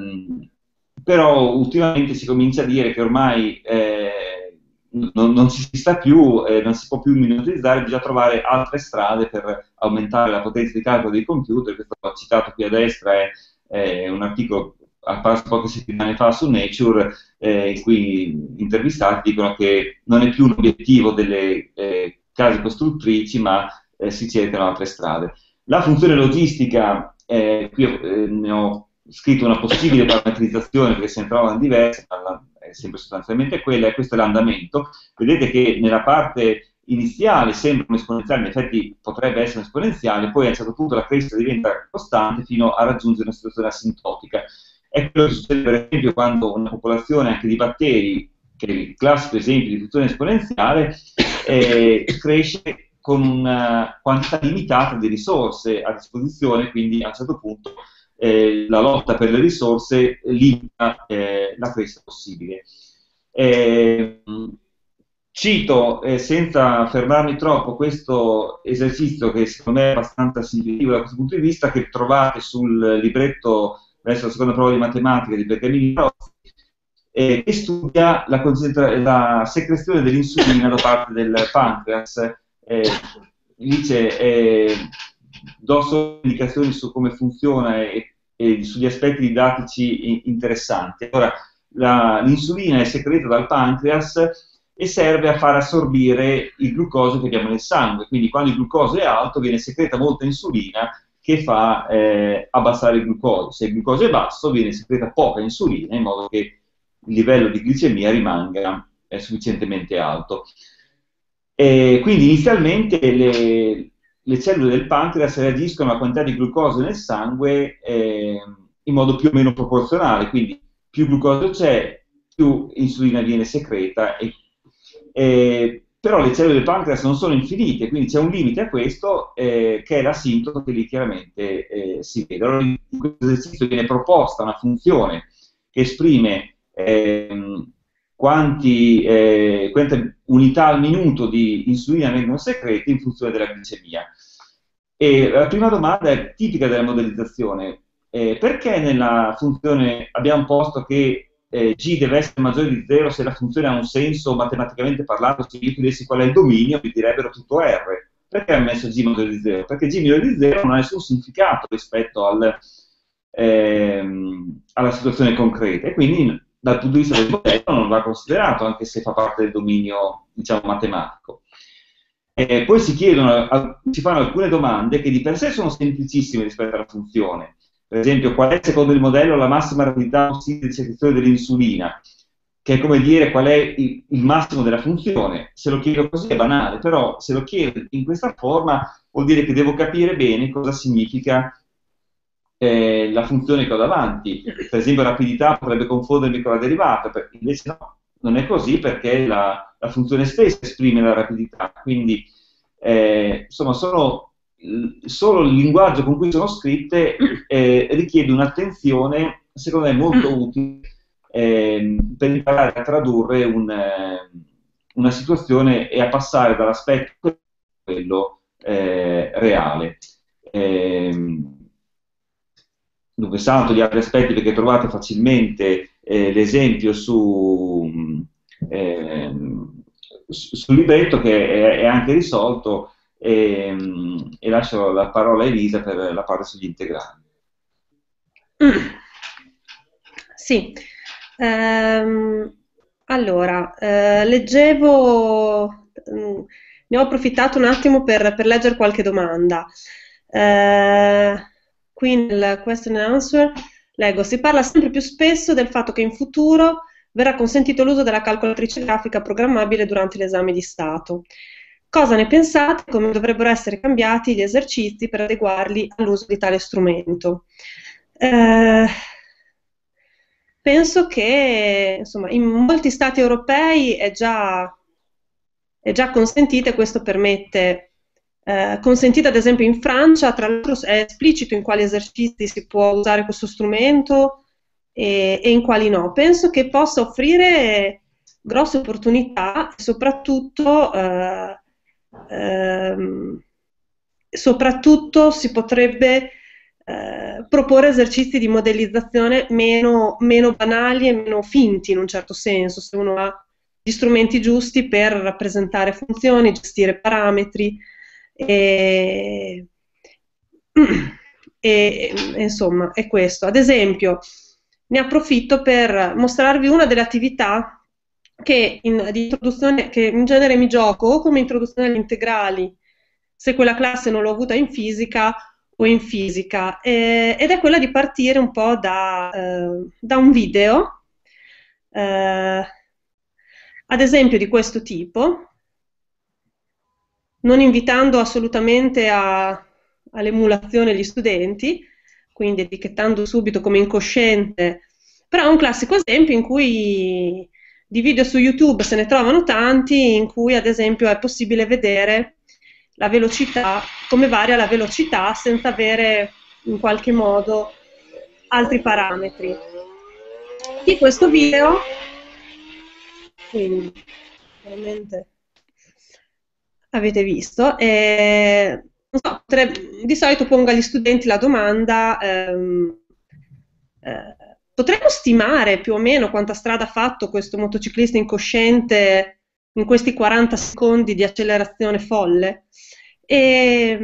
però ultimamente si comincia a dire che ormai eh, non, non, si sta più, eh, non si può più miniaturizzare, bisogna trovare altre strade per aumentare la potenza di calcolo dei computer, questo ho citato qui a destra è eh, un articolo apparso poche settimane fa su Nature eh, in cui intervistati dicono che non è più un obiettivo delle eh, case costruttrici ma eh, si cercano altre strade. La funzione logistica, eh, qui ne ho scritto una possibile parametrizzazione perché se ne trovano diverse, ma è sempre sostanzialmente quella, e questo è l'andamento. Vedete che nella parte iniziale sembra un esponenziale, in effetti potrebbe essere un esponenziale, poi a un certo punto la crescita diventa costante fino a raggiungere una situazione asintotica. È quello che succede per esempio quando una popolazione anche di batteri, che è il classico esempio di funzione esponenziale, eh, cresce con una quantità limitata di risorse a disposizione, quindi a un certo punto la lotta per le risorse limita eh, la crescita possibile. Eh, cito, senza fermarmi troppo, questo esercizio che secondo me è abbastanza significativo da questo punto di vista, che trovate sul libretto verso la seconda prova di matematica di Bergamini Rossi, eh, che studia la, la, secrezione dell'insulina da parte del pancreas. Eh, dice, eh, do solo indicazioni su come funziona e, e sugli aspetti didattici interessanti. Allora, l'insulina è secreta dal pancreas e serve a far assorbire il glucosio che abbiamo nel sangue. Quindi quando il glucosio è alto viene secreta molta insulina che fa eh, abbassare il glucosio. Se il glucosio è basso viene secreta poca insulina in modo che il livello di glicemia rimanga eh, sufficientemente alto. E quindi inizialmente le, le, cellule del pancreas reagiscono alla quantità di glucosio nel sangue eh, in modo più o meno proporzionale, quindi più glucosio c'è, più insulina viene secreta e eh, però le cellule del pancreas non sono infinite, quindi c'è un limite a questo eh, che è la sintosi che lì chiaramente eh, si vede. Allora in questo esercizio viene proposta una funzione che esprime ehm, quanti, eh, quante unità al minuto di insulina vengono secrete in funzione della glicemia. E la prima domanda è tipica della modellizzazione. Eh, perché nella funzione abbiamo posto che eh, G deve essere maggiore di 0 se la funzione ha un senso matematicamente parlando, se io chiedessi qual è il dominio mi direbbero tutto R. Perché ha messo G maggiore di 0? Perché G minore di 0 non ha nessun significato rispetto al, ehm, alla situazione concreta e quindi dal punto di vista del modello non va considerato anche se fa parte del dominio diciamo, matematico. E poi si chiedono, si fanno alcune domande che di per sé sono semplicissime rispetto alla funzione, per esempio, qual è secondo il modello la massima rapidità possibile di secrezione dell'insulina? Che è come dire qual è il, il, massimo della funzione. Se lo chiedo così è banale, però se lo chiedo in questa forma vuol dire che devo capire bene cosa significa eh, la funzione che ho davanti. Per esempio, rapidità potrebbe confondermi con la derivata, invece no, non è così perché la, la funzione stessa esprime la rapidità. Quindi, eh, insomma, sono solo il linguaggio con cui sono scritte eh, richiede un'attenzione, secondo me, molto mm. utile eh, per imparare a tradurre un, eh, una situazione e a passare dall'aspetto a quello eh, reale. Ehm, dunque, salto gli altri aspetti perché trovate facilmente eh, l'esempio su, ehm, sul libretto che è, è anche risolto e, ehm, e, lascio la parola a Elisa per la parte sugli integrali. Sì, ehm, allora, eh, leggevo, mm, ne ho approfittato un attimo per, per leggere qualche domanda. Eh, qui nel question and answer leggo, si parla sempre più spesso del fatto che in futuro verrà consentito l'uso della calcolatrice grafica programmabile durante l'esame di Stato. Cosa ne pensate? Come dovrebbero essere cambiati gli esercizi per adeguarli all'uso di tale strumento? Eh, penso che insomma, in molti stati europei è già, è già consentita e questo permette, eh, consentita ad esempio in Francia, tra l'altro è esplicito in quali esercizi si può usare questo strumento e, e in quali no. Penso che possa offrire grosse opportunità e soprattutto eh, ehm, soprattutto si potrebbe eh, proporre esercizi di modellizzazione meno, meno, banali e meno finti in un certo senso, se uno ha gli strumenti giusti per rappresentare funzioni, gestire parametri e, e, insomma è questo. Ad esempio, ne approfitto per mostrarvi una delle attività che in, che in genere mi gioco o come introduzione agli integrali, se quella classe non l'ho avuta in fisica o in fisica, eh, ed è quella di partire un po' da, eh, da un video, eh, ad esempio di questo tipo, non invitando assolutamente a, all'emulazione gli studenti, quindi etichettando subito come incosciente, però è un classico esempio in cui di video su YouTube se ne trovano tanti in cui ad esempio è possibile vedere la velocità, come varia la velocità senza avere in qualche modo altri parametri. Di questo video, quindi, sicuramente avete visto. E, so, potrei, di solito pongo agli studenti la domanda, ehm, eh, potremmo stimare più o meno quanta strada ha fatto questo motociclista incosciente in questi 40 secondi di accelerazione folle? E,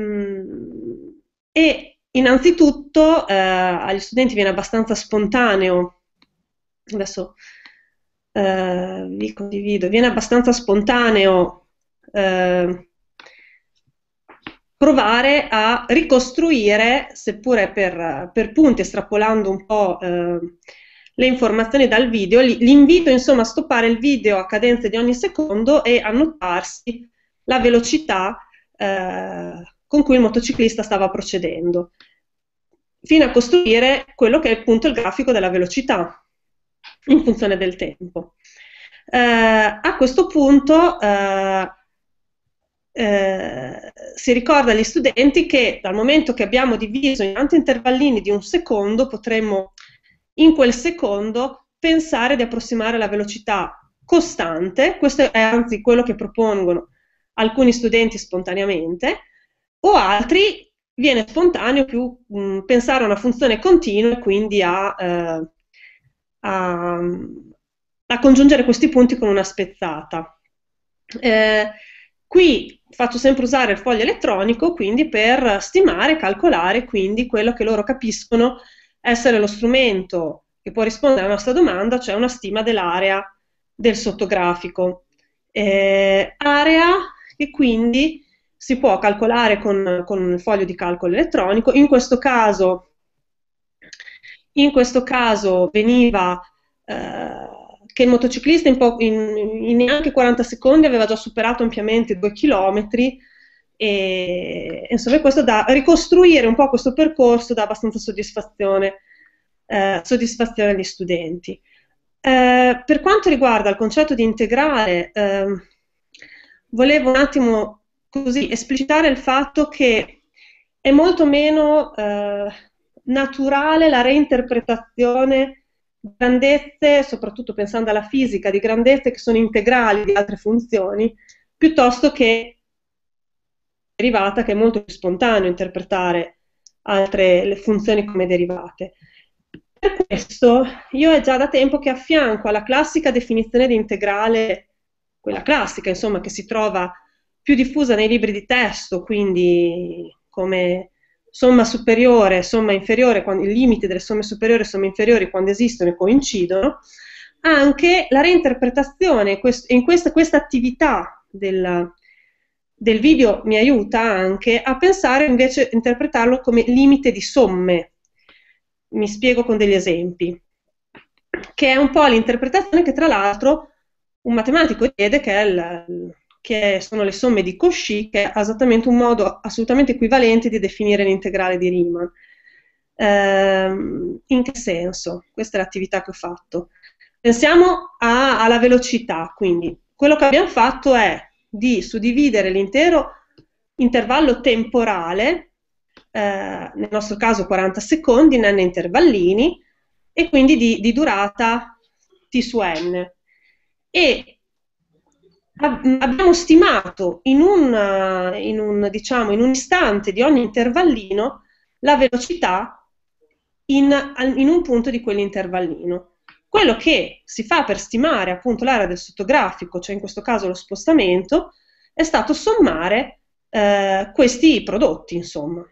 e innanzitutto eh, agli studenti viene abbastanza spontaneo, adesso eh, vi condivido, viene abbastanza spontaneo eh, provare a ricostruire, seppure per, per, punti, estrapolando un po' eh, le informazioni dal video, l'invito insomma a stoppare il video a cadenze di ogni secondo e a notarsi la velocità eh, con cui il motociclista stava procedendo, fino a costruire quello che è appunto il grafico della velocità in funzione del tempo. Eh, a questo punto eh, eh, si ricorda agli studenti che dal momento che abbiamo diviso in tanti intervallini di un secondo, potremmo in quel secondo pensare di approssimare la velocità costante, questo è anzi quello che propongono alcuni studenti spontaneamente, o altri viene spontaneo più mh, pensare a una funzione continua e quindi a, eh, a, a, congiungere questi punti con una spezzata. Eh, qui faccio sempre usare il foglio elettronico quindi per stimare e calcolare quindi quello che loro capiscono essere lo strumento che può rispondere alla nostra domanda, cioè una stima dell'area del sottografico. Eh, area che quindi si può calcolare con, con il foglio di calcolo elettronico, in questo caso, in questo caso veniva eh, che il motociclista in, po- in, in, neanche 40 secondi aveva già superato ampiamente 2 km e insomma questo da ricostruire un po' questo percorso dà abbastanza soddisfazione, eh, soddisfazione agli studenti. Eh, per quanto riguarda il concetto di integrale, eh, volevo un attimo così esplicitare il fatto che è molto meno eh, naturale la reinterpretazione grandezze, soprattutto pensando alla fisica, di grandezze che sono integrali di altre funzioni, piuttosto che derivata, che è molto più spontaneo interpretare altre funzioni come derivate. Per questo io è già da tempo che affianco alla classica definizione di integrale, quella classica, insomma, che si trova più diffusa nei libri di testo, quindi come somma superiore, somma inferiore, quando, il limite delle somme superiori e somme inferiori quando esistono e coincidono, anche la reinterpretazione, quest, in questa, questa attività del, del video mi aiuta anche a pensare invece, interpretarlo come limite di somme. Mi spiego con degli esempi, che è un po' l'interpretazione che tra l'altro un matematico chiede che è il, che sono le somme di Cauchy, che è esattamente un modo assolutamente equivalente di definire l'integrale di Riemann. Ehm, in che senso? Questa è l'attività che ho fatto. Pensiamo a, alla velocità, quindi quello che abbiamo fatto è di suddividere l'intero intervallo temporale, eh, nel nostro caso 40 secondi, in n intervallini, e quindi di, di durata t su n. E abbiamo stimato in un, in, un, diciamo, in un, istante di ogni intervallino la velocità in, in un punto di quell'intervallino. Quello che si fa per stimare appunto l'area del sottografico, cioè in questo caso lo spostamento, è stato sommare eh, questi prodotti, insomma.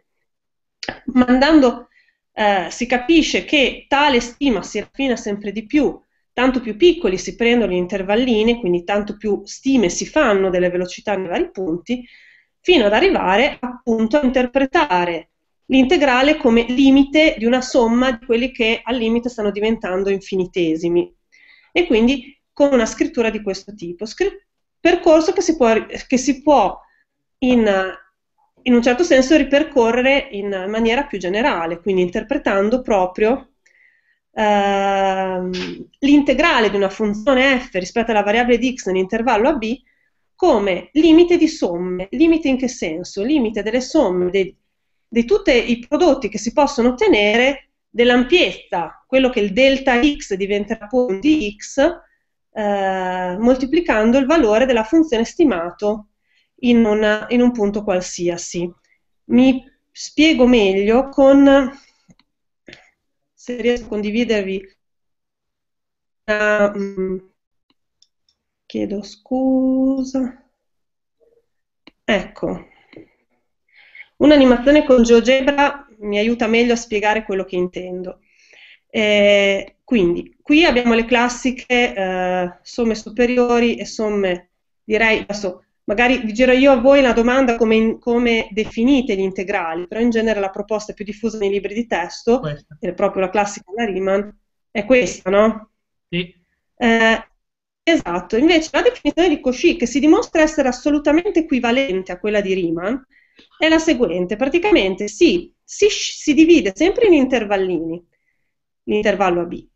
Mandando, eh, si capisce che tale stima si raffina sempre di più tanto più piccoli si prendono gli intervallini, quindi tanto più stime si fanno delle velocità nei vari punti, fino ad arrivare appunto a interpretare l'integrale come limite di una somma di quelli che al limite stanno diventando infinitesimi. E quindi con una scrittura di questo tipo. Scr- percorso che si può, che si può in, in un certo senso ripercorrere in maniera più generale, quindi interpretando proprio ehm, l'integrale di una funzione f rispetto alla variabile di x nell'intervallo a b come limite di somme. Limite in che senso? Limite delle somme di, tutti i prodotti che si possono ottenere dell'ampiezza, quello che il delta x diventerà poi di x, eh, moltiplicando il valore della funzione stimato in, una, in un punto qualsiasi. Mi spiego meglio con, se riesco a condividervi, uh, chiedo scusa. Ecco, un'animazione con GeoGebra mi aiuta meglio a spiegare quello che intendo. Eh, quindi, qui abbiamo le classiche eh, somme superiori e somme, direi, adesso magari vi giro io a voi la domanda come, come, definite gli integrali, però in genere la proposta più diffusa nei libri di testo, questa. è proprio la classica della Riemann, è questa, no? Sì. Eh, esatto, invece la definizione di Cauchy, che si dimostra essere assolutamente equivalente a quella di Riemann, è la seguente, praticamente sì, si, si divide sempre in intervallini, l'intervallo AB.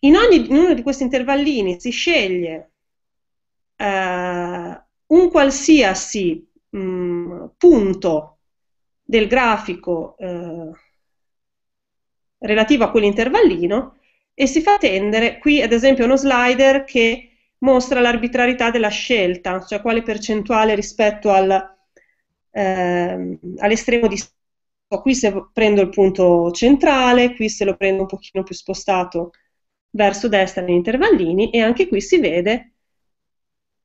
In, ogni, in uno di questi intervallini si sceglie eh, un qualsiasi mh, mm, punto del grafico eh, relativo a quell'intervallino e si fa tendere, qui ad esempio uno slider che mostra l'arbitrarietà della scelta, cioè quale percentuale rispetto al, eh, all'estremo di qui se prendo il punto centrale, qui se lo prendo un pochino più spostato verso destra negli intervallini e anche qui si vede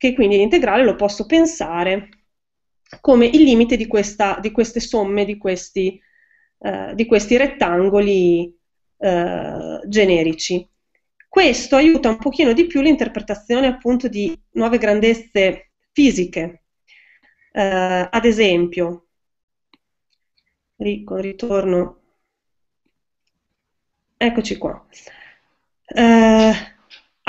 che quindi l'integrale lo posso pensare come il limite di, questa, di queste somme, di questi, eh, di questi rettangoli eh, generici. Questo aiuta un pochino di più l'interpretazione appunto di nuove grandezze fisiche. Eh, ad esempio, ritorno, eccoci qua.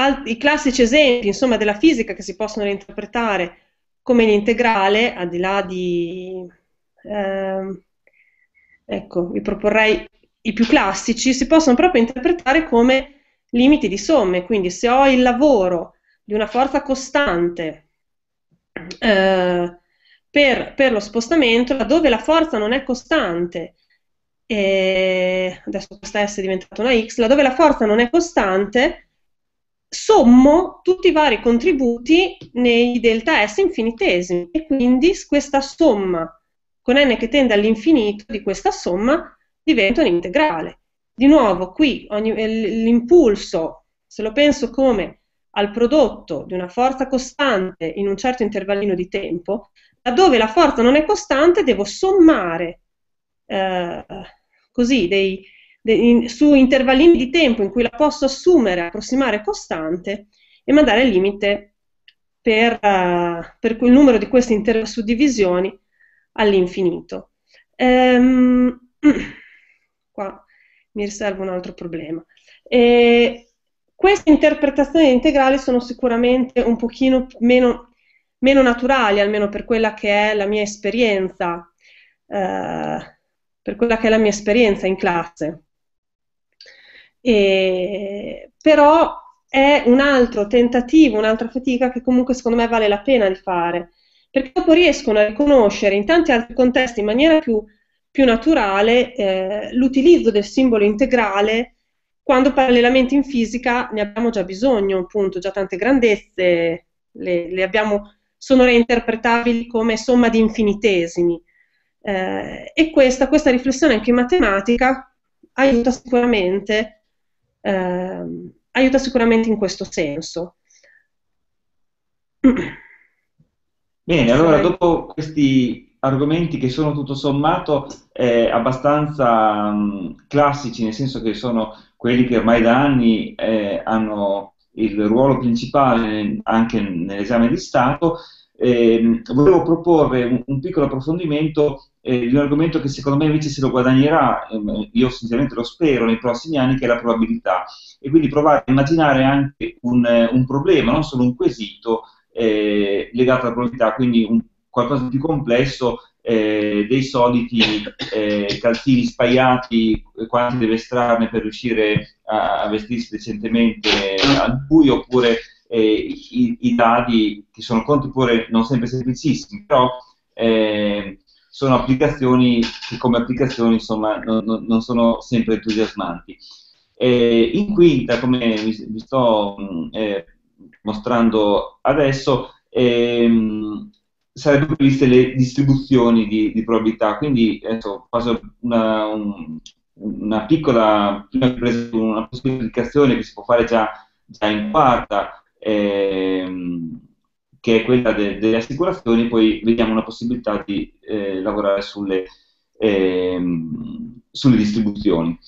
Eh, i classici esempi insomma, della fisica che si possono reinterpretare come l'integrale, al di là di... Eh, ecco, vi proporrei i più classici, si possono proprio interpretare come limiti di somme, quindi se ho il lavoro di una forza costante eh, per, per, lo spostamento, laddove la forza non è costante, eh, adesso questa S è diventata una X, laddove la forza non è costante, sommo tutti i vari contributi nei delta S infinitesimi e quindi questa somma con n che tende all'infinito di questa somma diventa un integrale. Di nuovo, qui ogni, l'impulso, se lo penso come al prodotto di una forza costante in un certo intervallino di tempo, laddove la forza non è costante devo sommare eh, così dei, in, su intervallini di tempo in cui la posso assumere, approssimare costante e mandare il limite per, uh, per quel numero di queste inter- suddivisioni all'infinito. Ehm, qua mi riservo un altro problema. E queste interpretazioni integrali sono sicuramente un pochino meno, meno, naturali, almeno per quella che è la mia esperienza, eh, per quella che è la mia esperienza in classe. E, però è un altro tentativo, un'altra fatica che comunque secondo me vale la pena di fare, perché dopo riescono a riconoscere in tanti altri contesti in maniera più, più naturale eh, l'utilizzo del simbolo integrale quando parallelamente in fisica ne abbiamo già bisogno, appunto, già tante grandezze, le, le abbiamo, sono reinterpretabili come somma di infinitesimi. Eh, e questa, questa riflessione anche in matematica aiuta sicuramente eh, aiuta sicuramente in questo senso. Bene, allora dopo questi argomenti che sono tutto sommato eh, abbastanza mh, classici, nel senso che sono quelli che ormai da anni eh, hanno il ruolo principale anche nell'esame di Stato, eh, volevo proporre un, un piccolo approfondimento eh, di un argomento che secondo me invece se lo guadagnerà, ehm, io sinceramente lo spero, nei prossimi anni, che è la probabilità. E quindi provare a immaginare anche un, un problema, non solo un quesito eh, legato alla probabilità, quindi un, qualcosa di più complesso eh, dei soliti eh, calzini spaiati, quanti deve estrarne per riuscire a, a vestirsi decentemente al buio, oppure eh, i, i, dadi, che sono conti pure non sempre semplicissimi, però eh, sono applicazioni che come applicazioni insomma non, non sono sempre entusiasmanti. Eh, in quinta, come vi, sto eh, mostrando adesso, ehm, sarebbero previste le distribuzioni di, di probabilità, quindi adesso faccio una, un, una piccola una applicazione che si può fare già, già in quarta, ehm, che è quella de, delle assicurazioni, poi vediamo una possibilità di eh, lavorare sulle, ehm, sulle distribuzioni.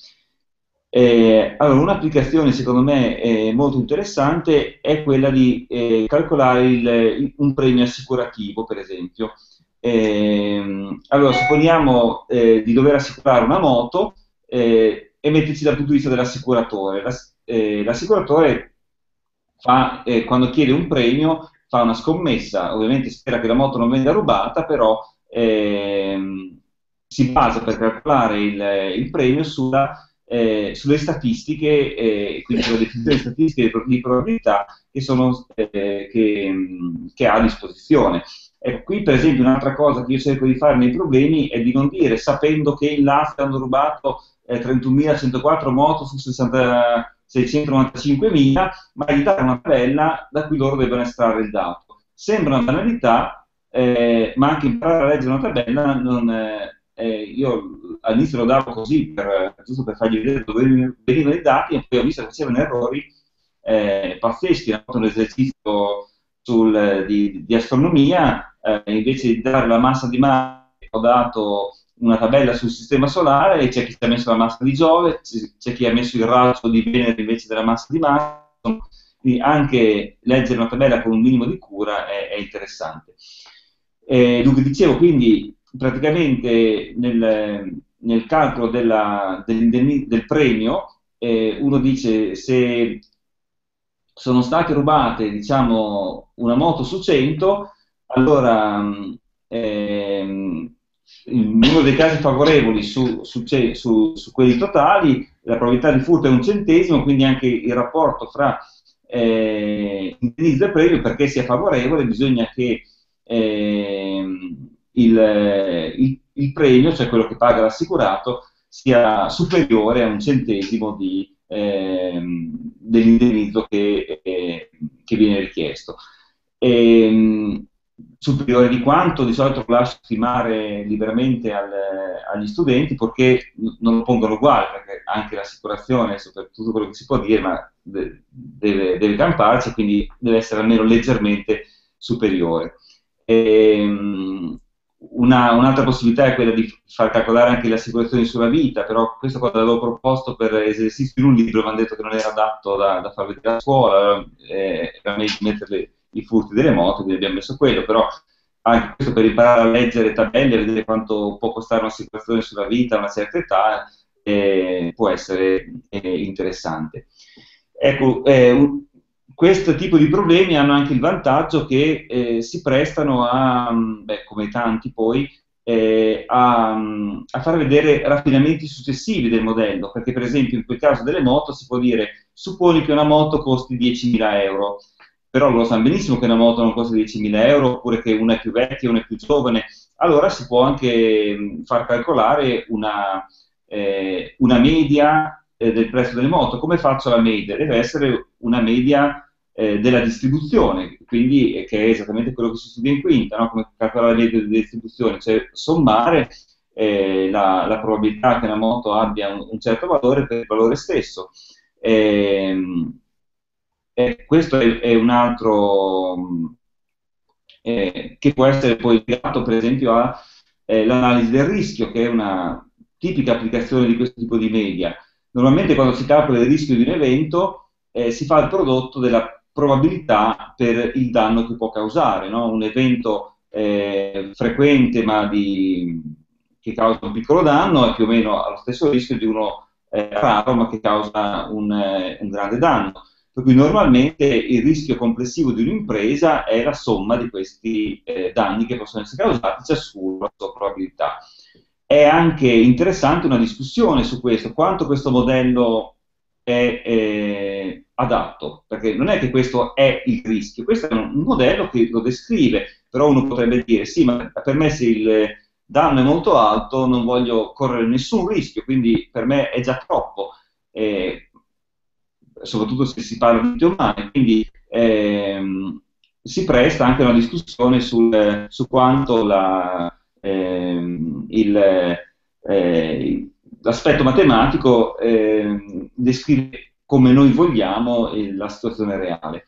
Eh, allora, un'applicazione secondo me eh, molto interessante è quella di eh, calcolare il, un premio assicurativo, per esempio. Ehm, allora, supponiamo eh, di dover assicurare una moto eh, e metterci dal punto di vista dell'assicuratore. Eh, l'assicuratore fa, quando chiede un premio fa una scommessa, ovviamente spera che la moto non venga rubata, però ehm, si basa per calcolare il, il premio sulla eh, sulle statistiche, eh, quindi sulla definizione statistiche di probabilità che, sono, eh, che, che, ha a disposizione. Ecco, qui per esempio un'altra cosa che io cerco di fare nei problemi è di non dire, sapendo che in LAF hanno rubato 31.104 eh, moto su 695.000, ma di dare una tabella da cui loro devono estrarre il dato. Sembra una banalità, eh, ma anche imparare a leggere una tabella non, eh, io all'inizio lo davo così, per, giusto per fargli vedere dove venivano i dati, e poi ho visto che facevano errori eh, pazzeschi. Ho fatto un esercizio sul, di, di, astronomia, eh, invece di dare la massa di Marte, ho dato una tabella sul sistema solare e c'è chi ha messo la massa di Giove, c'è chi ha messo il raggio di Venere invece della massa di Marte. Quindi anche leggere una tabella con un minimo di cura è, è interessante. Eh, dunque dicevo, quindi praticamente nel, nel calcolo della, del, del, premio eh, uno dice se sono state rubate diciamo una moto su 100 allora ehm, in uno dei casi favorevoli su, su, su, su, quelli totali la probabilità di furto è un centesimo quindi anche il rapporto fra eh, indennizzo e premio perché sia favorevole bisogna che eh, il, il, il, premio, cioè quello che paga l'assicurato, sia superiore a un centesimo di, eh, dell'indennizzo che, eh, che, viene richiesto. E, ehm, superiore di quanto di solito lo lascio stimare liberamente al, agli studenti perché non lo pongono uguale, perché anche l'assicurazione, soprattutto quello che si può dire, ma deve, deve camparci, quindi deve essere almeno leggermente superiore. Ehm, una, un'altra possibilità è quella di far calcolare anche le assicurazioni sulla vita, però questo quando l'avevo proposto per esercizi in un libro mi hanno detto che non era adatto da, da far vedere a scuola, eh, mettere i furti delle moto, quindi abbiamo messo quello, però anche questo per imparare a leggere tabelle, vedere quanto può costare un'assicurazione sulla vita a una certa età, eh, può essere eh, interessante. Ecco, eh, questo tipo di problemi hanno anche il vantaggio che eh, si prestano a, beh, come tanti poi, eh, a, a, far vedere raffinamenti successivi del modello, perché per esempio in quel caso delle moto si può dire, supponi che una moto costi 10.000 euro, però loro sanno benissimo che una moto non costa 10.000 euro, oppure che una è più vecchia, una è più giovane, allora si può anche mm, far calcolare una, eh, una media eh, del prezzo delle moto. Come faccio la media? Deve essere una media eh, della distribuzione, quindi eh, che è esattamente quello che si studia in quinta, no? come calcolare la media di distribuzione, cioè sommare eh, la, la, probabilità che una moto abbia un, un certo valore per il valore stesso. E, ehm, e questo è, è, un altro eh, che può essere poi legato per esempio all'analisi eh, del rischio, che è una tipica applicazione di questo tipo di media. Normalmente quando si calcola il rischio di un evento eh, si fa il prodotto della probabilità per il danno che può causare. No? Un evento eh, frequente ma di, che causa un piccolo danno è più o meno allo stesso rischio di uno eh, raro ma che causa un, eh, un, grande danno. Per cui normalmente il rischio complessivo di un'impresa è la somma di questi eh, danni che possono essere causati, ciascuno la sua probabilità. È anche interessante una discussione su questo, quanto questo modello è eh, adatto, perché non è che questo è il rischio, questo è un modello che lo descrive, però uno potrebbe dire sì, ma per me se il danno è molto alto non voglio correre nessun rischio, quindi per me è già troppo, eh, soprattutto se si parla di umane, quindi ehm, si presta anche una discussione sul, su quanto la, ehm, il, eh, l'aspetto matematico eh, descrive come noi vogliamo eh, la situazione reale.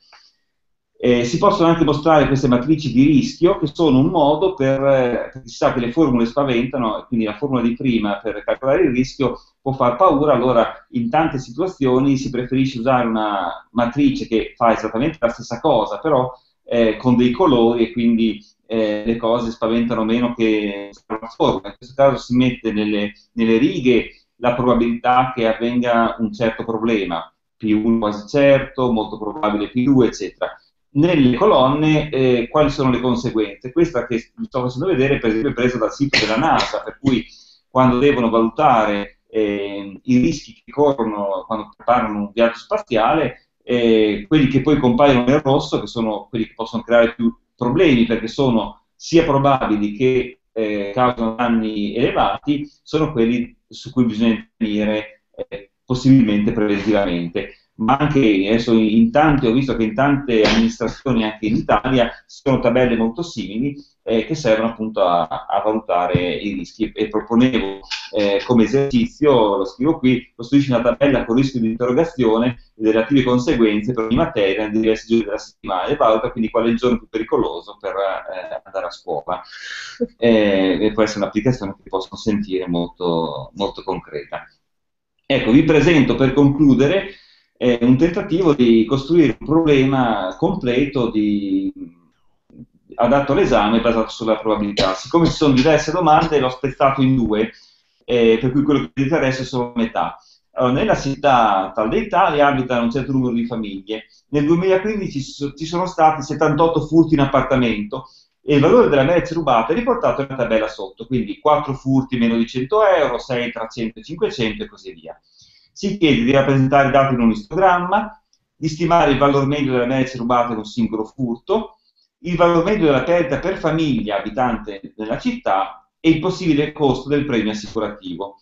Eh, si possono anche mostrare queste matrici di rischio che sono un modo per, eh, si sa che le formule spaventano, quindi la formula di prima per calcolare il rischio può far paura, allora in tante situazioni si preferisce usare una matrice che fa esattamente la stessa cosa, però eh, con dei colori e quindi eh, le cose spaventano meno che una formula. In questo caso si mette nelle, nelle righe la probabilità che avvenga un certo problema, più 1 quasi certo, molto probabile più 2, eccetera nelle colonne eh, quali sono le conseguenze. Questa che vi sto facendo vedere, per esempio, è presa dal sito della NASA, per cui quando devono valutare eh, i rischi che corrono quando preparano un viaggio spaziale, eh, quelli che poi compaiono nel rosso, che sono quelli che possono creare più problemi perché sono sia probabili che eh, causano danni elevati, sono quelli su cui bisogna intervenire eh, possibilmente preventivamente ma anche adesso in tante, ho visto che in tante amministrazioni anche in Italia ci sono tabelle molto simili eh, che servono appunto a, a, valutare i rischi e proponevo eh, come esercizio, lo scrivo qui, costruisci una tabella con rischio di interrogazione e le relative conseguenze per ogni materia nei diversi giorni della settimana e valuta quindi qual è il giorno più pericoloso per eh, andare a scuola eh, e può essere un'applicazione che possono sentire molto, molto concreta. Ecco, vi presento per concludere è un tentativo di costruire un problema completo di, adatto all'esame basato sulla probabilità. Siccome ci sono diverse domande, l'ho spezzato in due, eh, per cui quello che vi interessa è solo metà. Allora, nella città tal dei tali abitano un certo numero di famiglie. Nel 2015 ci sono stati 78 furti in appartamento e il valore della merce rubata è riportato nella tabella sotto, quindi 4 furti meno di 100 euro, 6 tra 100 e 500 e così via si chiede di rappresentare i dati in un istogramma, di stimare il valore medio della merce rubata in un singolo furto, il valore medio della perdita per famiglia abitante nella città e il possibile costo del premio assicurativo.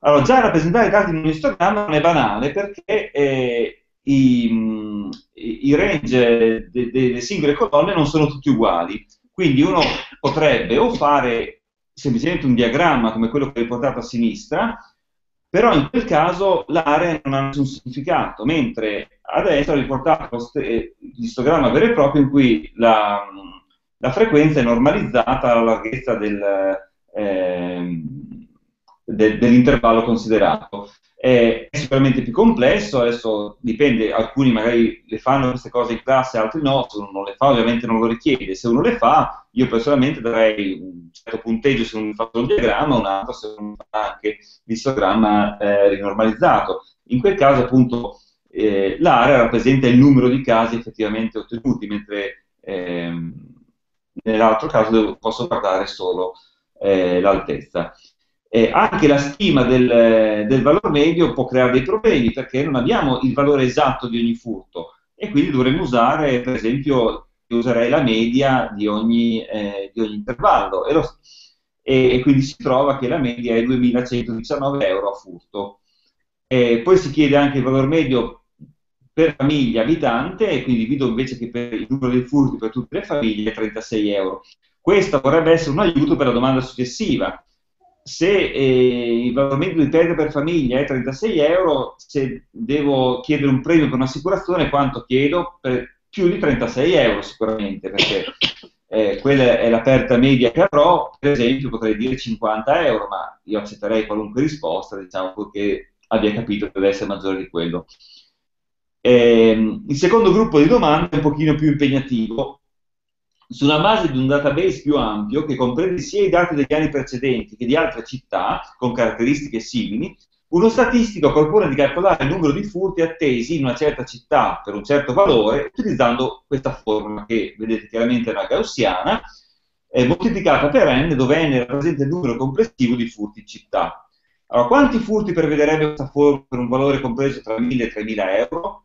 Allora, già rappresentare i dati in un istogramma non è banale perché eh, i, i, range delle de, de singole colonne non sono tutti uguali, quindi uno potrebbe o fare semplicemente un diagramma come quello che ho riportato a sinistra, però in quel caso l'area non ha nessun significato, mentre adesso ha riportato l'istogramma vero e proprio in cui la, la frequenza è normalizzata alla larghezza del, eh, de, dell'intervallo considerato. È sicuramente più complesso, adesso dipende, alcuni magari le fanno queste cose in classe, altri no, se uno non le fa ovviamente non lo richiede, se uno le fa io personalmente darei un certo punteggio se uno fa il diagramma, un altro se uno fa anche l'istogramma eh, rinormalizzato. In quel caso appunto eh, l'area rappresenta il numero di casi effettivamente ottenuti, mentre ehm, nell'altro caso posso guardare solo eh, l'altezza. Eh, anche la stima del, del valore medio può creare dei problemi perché non abbiamo il valore esatto di ogni furto e quindi dovremmo usare, per esempio, userei la media di ogni, eh, di ogni intervallo e, lo, e, e, quindi si trova che la media è 2119 euro a furto. E poi si chiede anche il valore medio per famiglia abitante e quindi vedo invece che per il numero dei furti per tutte le famiglie è 36 euro. Questo vorrebbe essere un aiuto per la domanda successiva, se eh, il medio di perdita per famiglia è 36 euro, se devo chiedere un premio per un'assicurazione, quanto chiedo? Per più di 36 euro sicuramente, perché eh, quella è la perdita media che avrò, per esempio potrei dire 50 euro, ma io accetterei qualunque risposta, diciamo, purché abbia capito che deve essere maggiore di quello. Eh, il secondo gruppo di domande è un pochino più impegnativo, sulla base di un database più ampio che comprende sia i dati degli anni precedenti che di altre città con caratteristiche simili, uno statistico propone di calcolare il numero di furti attesi in una certa città per un certo valore utilizzando questa formula che vedete chiaramente è una gaussiana, eh, moltiplicata per n dove n rappresenta il numero complessivo di furti in città. Allora, quanti furti prevederebbe questa formula per un valore compreso tra 1.000 e 3.000 euro?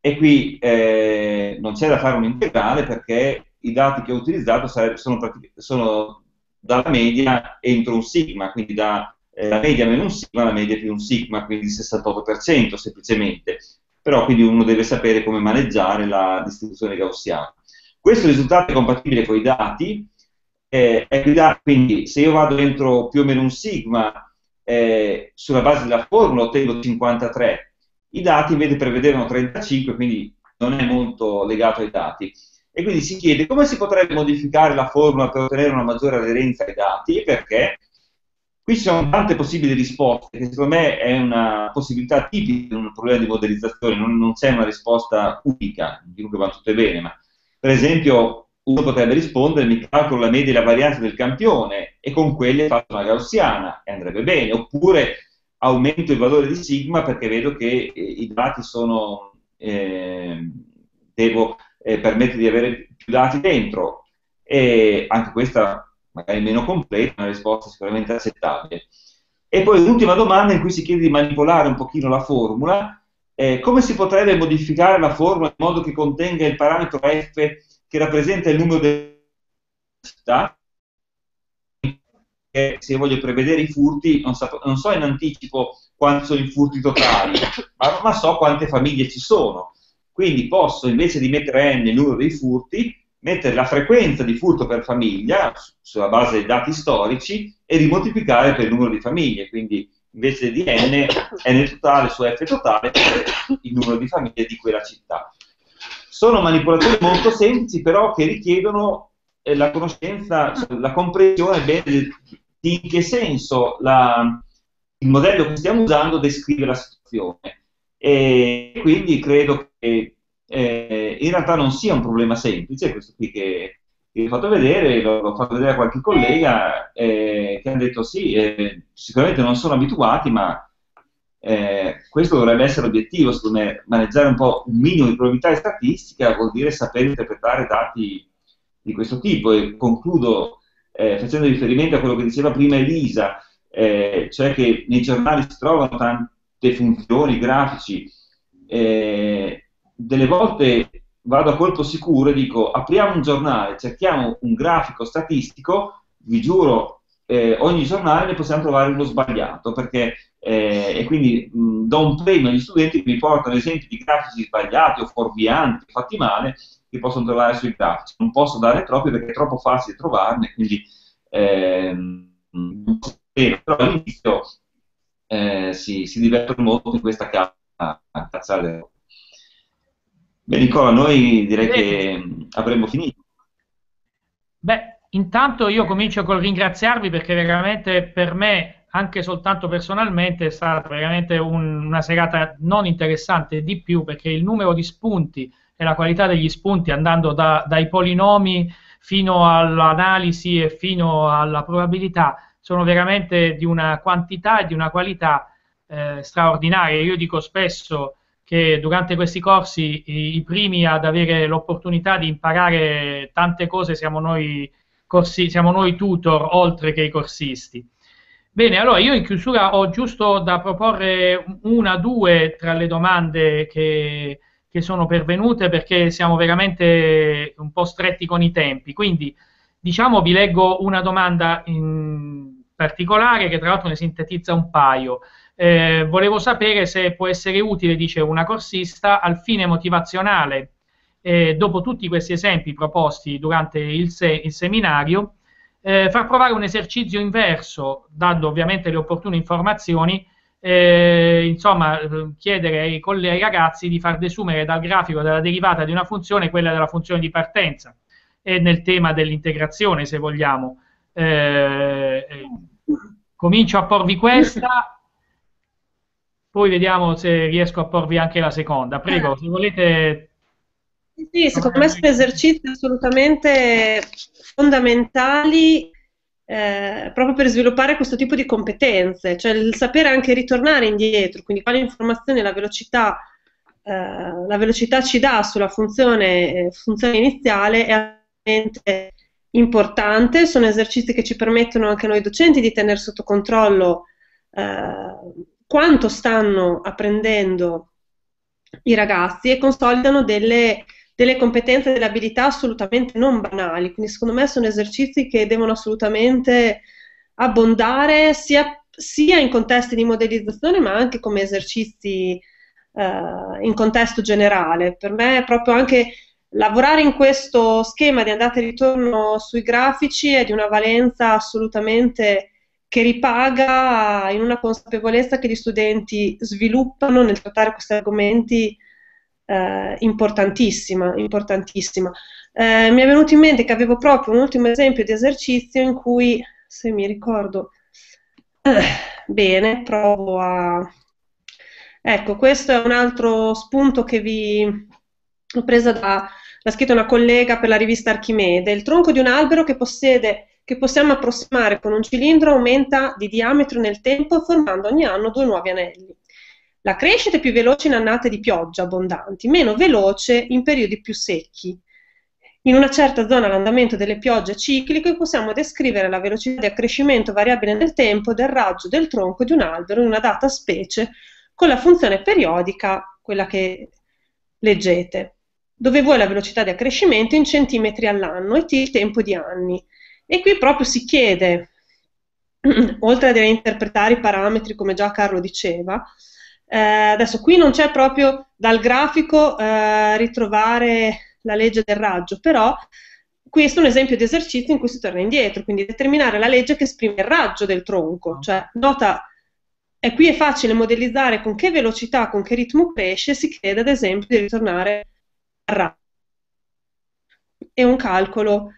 E qui eh, non c'è da fare un integrale perché i dati che ho utilizzato sono, sono dalla media entro un sigma, quindi da eh, la media meno un sigma, la media più un sigma, quindi il 68% semplicemente. però quindi uno deve sapere come maneggiare la distribuzione gaussiana. Questo risultato è compatibile con i dati, eh, quindi se io vado dentro più o meno un sigma eh, sulla base della formula ottengo 53, i dati invece prevedevano 35, quindi non è molto legato ai dati. E quindi si chiede come si potrebbe modificare la formula per ottenere una maggiore aderenza ai dati, perché qui ci sono tante possibili risposte, che secondo me è una possibilità tipica di un problema di modellizzazione, non, non c'è una risposta unica, dico che va tutto bene, ma per esempio uno potrebbe rispondere mi calcolo la media e la varianza del campione e con quelle faccio una gaussiana e andrebbe bene, oppure aumento il valore di sigma perché vedo che eh, i dati sono, eh, devo eh, permettere di avere più dati dentro e anche questa magari meno completa, una risposta sicuramente accettabile. E poi l'ultima domanda in cui si chiede di manipolare un pochino la formula, eh, come si potrebbe modificare la formula in modo che contenga il parametro f che rappresenta il numero delle città? se voglio prevedere i furti, non so, non so, in anticipo quanti sono i furti totali, ma, ma, so quante famiglie ci sono. Quindi posso, invece di mettere n il numero dei furti, mettere la frequenza di furto per famiglia sulla base dei dati storici e rimoltiplicare per il numero di famiglie. Quindi invece di n, n totale su f totale il numero di famiglie di quella città. Sono manipolazioni molto semplici, però che richiedono eh, la conoscenza, cioè, la comprensione bene di in che senso la, il modello che stiamo usando descrive la situazione. E quindi credo che eh, in realtà non sia un problema semplice, questo qui che, vi ho fatto vedere, l'ho, fatto vedere a qualche collega eh, che hanno detto sì, eh, sicuramente non sono abituati, ma eh, questo dovrebbe essere l'obiettivo, secondo me, maneggiare un po' un minimo di probabilità statistica vuol dire sapere interpretare dati di questo tipo. E concludo eh, facendo riferimento a quello che diceva prima Elisa, eh, cioè che nei giornali si trovano tante funzioni, grafici, eh, delle volte vado a colpo sicuro e dico apriamo un giornale, cerchiamo un grafico statistico, vi giuro, eh, ogni giornale ne possiamo trovare uno sbagliato, perché, eh, e quindi mh, do un premio agli studenti che mi portano esempi di grafici sbagliati o fuorvianti, fatti male, che possono trovare sui grafici. Non posso dare troppi perché è troppo facile trovarne, quindi ehm, però all'inizio eh, si, si divertono molto in questa cazzata. Beh, Nicola, noi direi Beh. che avremmo finito. Beh, intanto io comincio col ringraziarvi perché veramente per me, anche soltanto personalmente, è stata veramente un, una serata non interessante di più perché il numero di spunti e la qualità degli spunti andando da, dai polinomi fino all'analisi e fino alla probabilità sono veramente di una quantità e di una qualità eh, straordinaria. Io dico spesso che durante questi corsi i, i, primi ad avere l'opportunità di imparare tante cose siamo noi, corsi, siamo noi tutor oltre che i corsisti. Bene, allora io in chiusura ho giusto da proporre una, due tra le domande che, che sono pervenute perché siamo veramente un po' stretti con i tempi. Quindi, diciamo, vi leggo una domanda in particolare che tra l'altro ne sintetizza un paio. Eh, volevo sapere se può essere utile, dice una corsista, al fine motivazionale, eh, dopo tutti questi esempi proposti durante il, se- il seminario, eh, far provare un esercizio inverso, dando ovviamente le opportune informazioni eh, insomma, chiedere ai, ai, ragazzi di far desumere dal grafico della derivata di una funzione quella della funzione di partenza. E nel tema dell'integrazione, se vogliamo. Eh, eh, comincio a porvi questa, poi vediamo se riesco a porvi anche la seconda. Prego, se volete. Sì, secondo me sono esercizi assolutamente fondamentali eh, proprio per sviluppare questo tipo di competenze, cioè il sapere anche ritornare indietro, quindi quale informazione la velocità, eh, la velocità ci dà sulla funzione, eh, funzione iniziale è veramente importante, sono esercizi che ci permettono anche noi docenti di tenere sotto controllo eh, quanto stanno apprendendo i ragazzi e consolidano delle delle competenze e delle abilità assolutamente non banali, quindi secondo me sono esercizi che devono assolutamente abbondare sia, sia in contesti di modellizzazione ma anche come esercizi eh, in contesto generale. Per me è proprio anche lavorare in questo schema di andata e ritorno sui grafici è di una valenza assolutamente che ripaga in una consapevolezza che gli studenti sviluppano nel trattare questi argomenti eh, importantissima, importantissima. Eh, mi è venuto in mente che avevo proprio un ultimo esempio di esercizio in cui, se mi ricordo eh, bene, provo a... Ecco, questo è un altro spunto che vi ho preso da... l'ha scritto una collega per la rivista Archimede. Il tronco di un albero che possiede che possiamo approssimare con un cilindro aumenta di diametro nel tempo formando ogni anno due nuovi anelli. La crescita è più veloce in annate di pioggia abbondanti, meno veloce in periodi più secchi. In una certa zona l'andamento delle piogge è ciclico e possiamo descrivere la velocità di accrescimento variabile nel tempo del raggio del tronco di un albero in una data specie con la funzione periodica, quella che leggete, dove vuoi la velocità di accrescimento in centimetri all'anno e t il tempo di anni. E qui proprio si chiede, oltre a interpretare i parametri come già Carlo diceva, eh, adesso qui non c'è proprio dal grafico eh, ritrovare la legge del raggio, però questo è un esempio di esercizio in cui si torna indietro, quindi determinare la legge che esprime il raggio del tronco, cioè nota, e qui è facile modellizzare con che velocità, con che ritmo cresce, si chiede ad esempio di ritornare al raggio. È un calcolo,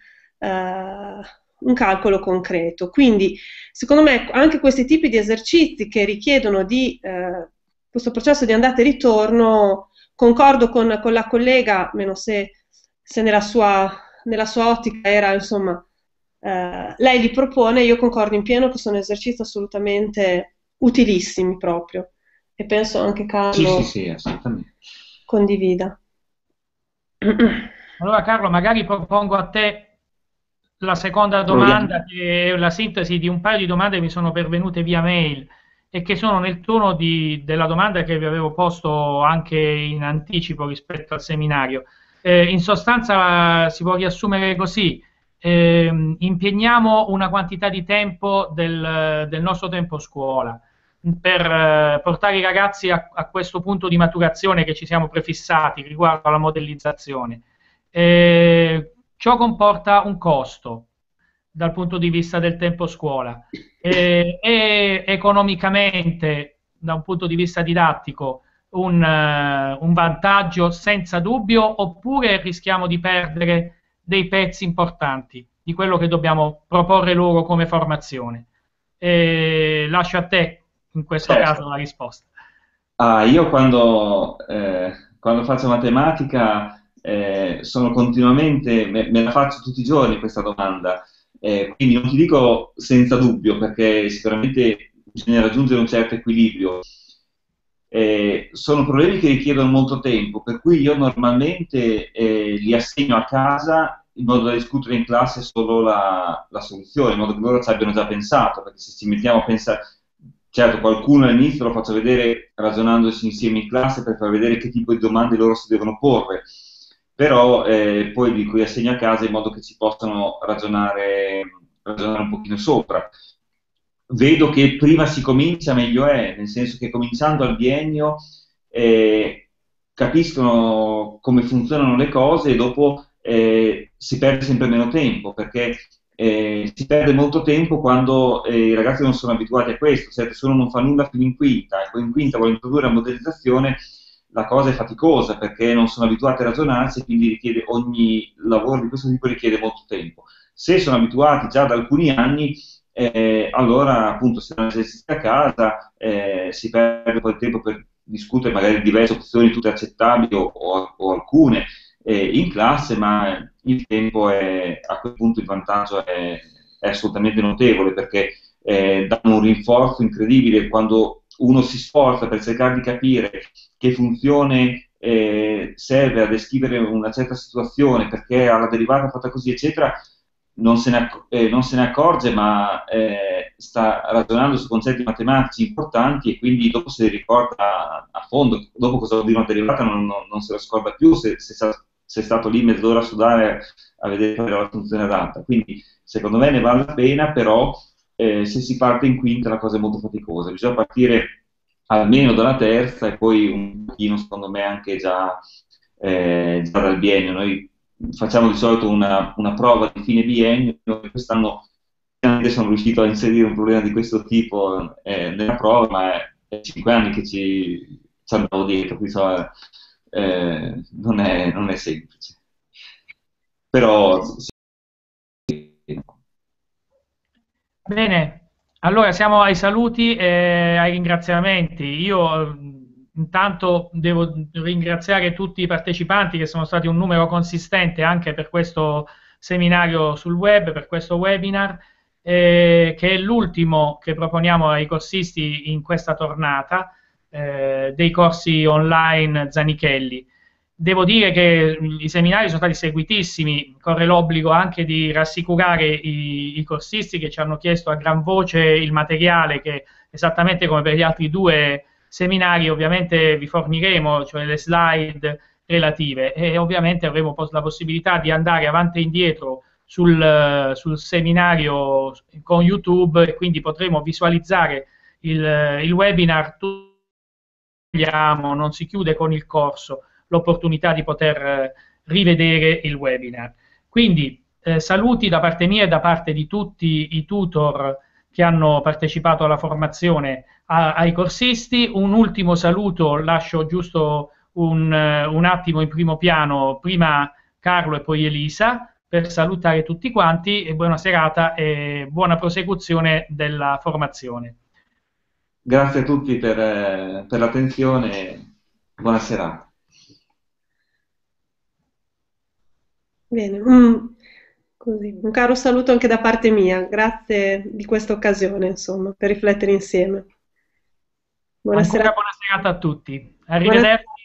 un calcolo concreto. Quindi, secondo me, anche questi tipi di esercizi che richiedono di eh, questo processo di andata e ritorno, concordo con, con la collega, meno se, se nella, sua, nella, sua, ottica era, insomma, eh, lei li propone, io concordo in pieno che sono esercizi assolutamente utilissimi proprio. E penso anche Carlo sì, sì, sì, condivida. Allora Carlo, magari propongo a te la seconda domanda, che è la sintesi di un paio di domande che mi sono pervenute via mail e che sono nel tono di, della domanda che vi avevo posto anche in anticipo rispetto al seminario. Eh, in sostanza si può riassumere così, eh, impegniamo una quantità di tempo del, del nostro tempo scuola per eh, portare i ragazzi a, a, questo punto di maturazione che ci siamo prefissati riguardo alla modellizzazione. Eh, ciò comporta un costo, dal punto di vista del tempo scuola e, e economicamente da un punto di vista didattico un, uh, un, vantaggio senza dubbio oppure rischiamo di perdere dei pezzi importanti di quello che dobbiamo proporre loro come formazione. E lascio a te in questo certo. caso la risposta. Ah, io quando, eh, quando faccio matematica eh, sono continuamente, me, me, la faccio tutti i giorni questa domanda eh, quindi non ti dico senza dubbio, perché sicuramente bisogna raggiungere un certo equilibrio. Eh, sono problemi che richiedono molto tempo, per cui io normalmente eh, li assegno a casa in modo da discutere in classe solo la, la, soluzione, in modo che loro ci abbiano già pensato, perché se ci mettiamo a pensare, certo qualcuno all'inizio lo faccio vedere ragionandosi insieme in classe per far vedere che tipo di domande loro si devono porre, però eh, poi di cui assegno a casa in modo che ci possano ragionare, ragionare un pochino sopra. Vedo che prima si comincia meglio è, nel senso che cominciando al biennio eh, capiscono come funzionano le cose e dopo eh, si perde sempre meno tempo, perché eh, si perde molto tempo quando eh, i ragazzi non sono abituati a questo, certo, se uno non fa nulla fino in quinta, e poi in quinta vuole introdurre la modellizzazione, la cosa è faticosa perché non sono abituati a ragionarsi e quindi richiede ogni lavoro di questo tipo richiede molto tempo. Se sono abituati già da alcuni anni, eh, allora appunto se non eserciti a casa eh, si perde poi il tempo per discutere magari diverse opzioni tutte accettabili o, o, o alcune eh, in classe, ma il tempo è, a quel punto il vantaggio è, è assolutamente notevole perché eh, danno un rinforzo incredibile quando uno si sforza per cercare di capire che funzione eh, serve a descrivere una certa situazione, perché ha la derivata fatta così, eccetera, non se ne, eh, non se ne accorge, ma eh, sta ragionando su concetti matematici importanti e quindi dopo se li ricorda a fondo. Dopo cosa vuol dire una derivata non, non, non se la scorda più se, se, se, è stato lì mezz'ora a sudare a vedere qual era la funzione adatta. Quindi secondo me ne vale la pena, però eh, se si parte in quinta la cosa è molto faticosa. Bisogna partire almeno dalla terza e poi un pochino secondo me anche già, eh, già dal biennio. Noi facciamo di solito una, una prova di fine biennio, quest'anno sono riuscito a inserire un problema di questo tipo eh, nella prova, ma è, cinque anni che ci, ci andavo dietro, quindi so, eh, non, è, non, è, semplice. Però sì. Bene, allora siamo ai saluti e ai ringraziamenti. Io intanto devo ringraziare tutti i partecipanti che sono stati un numero consistente anche per questo seminario sul web, per questo webinar eh, che è l'ultimo che proponiamo ai corsisti in questa tornata eh, dei corsi online Zanichelli. Devo dire che i seminari sono stati seguitissimi, corre l'obbligo anche di rassicurare i, i corsisti che ci hanno chiesto a gran voce il materiale che esattamente come per gli altri due seminari ovviamente vi forniremo, cioè le slide relative. E ovviamente avremo la possibilità di andare avanti e indietro sul, sul seminario con YouTube e quindi potremo visualizzare il, il webinar. Non si chiude con il corso l'opportunità di poter eh, rivedere il webinar. Quindi eh, saluti da parte mia e da parte di tutti i tutor che hanno partecipato alla formazione a, ai corsisti. Un ultimo saluto, lascio giusto un, un attimo in primo piano, prima Carlo e poi Elisa per salutare tutti quanti e buona serata e buona prosecuzione della formazione. Grazie a tutti per, eh, per l'attenzione, buona serata. Bene, mm, così, un caro saluto anche da parte mia, grazie di questa occasione, insomma, per riflettere insieme. Buona serata. buona serata a tutti. Arrivederci. Buona...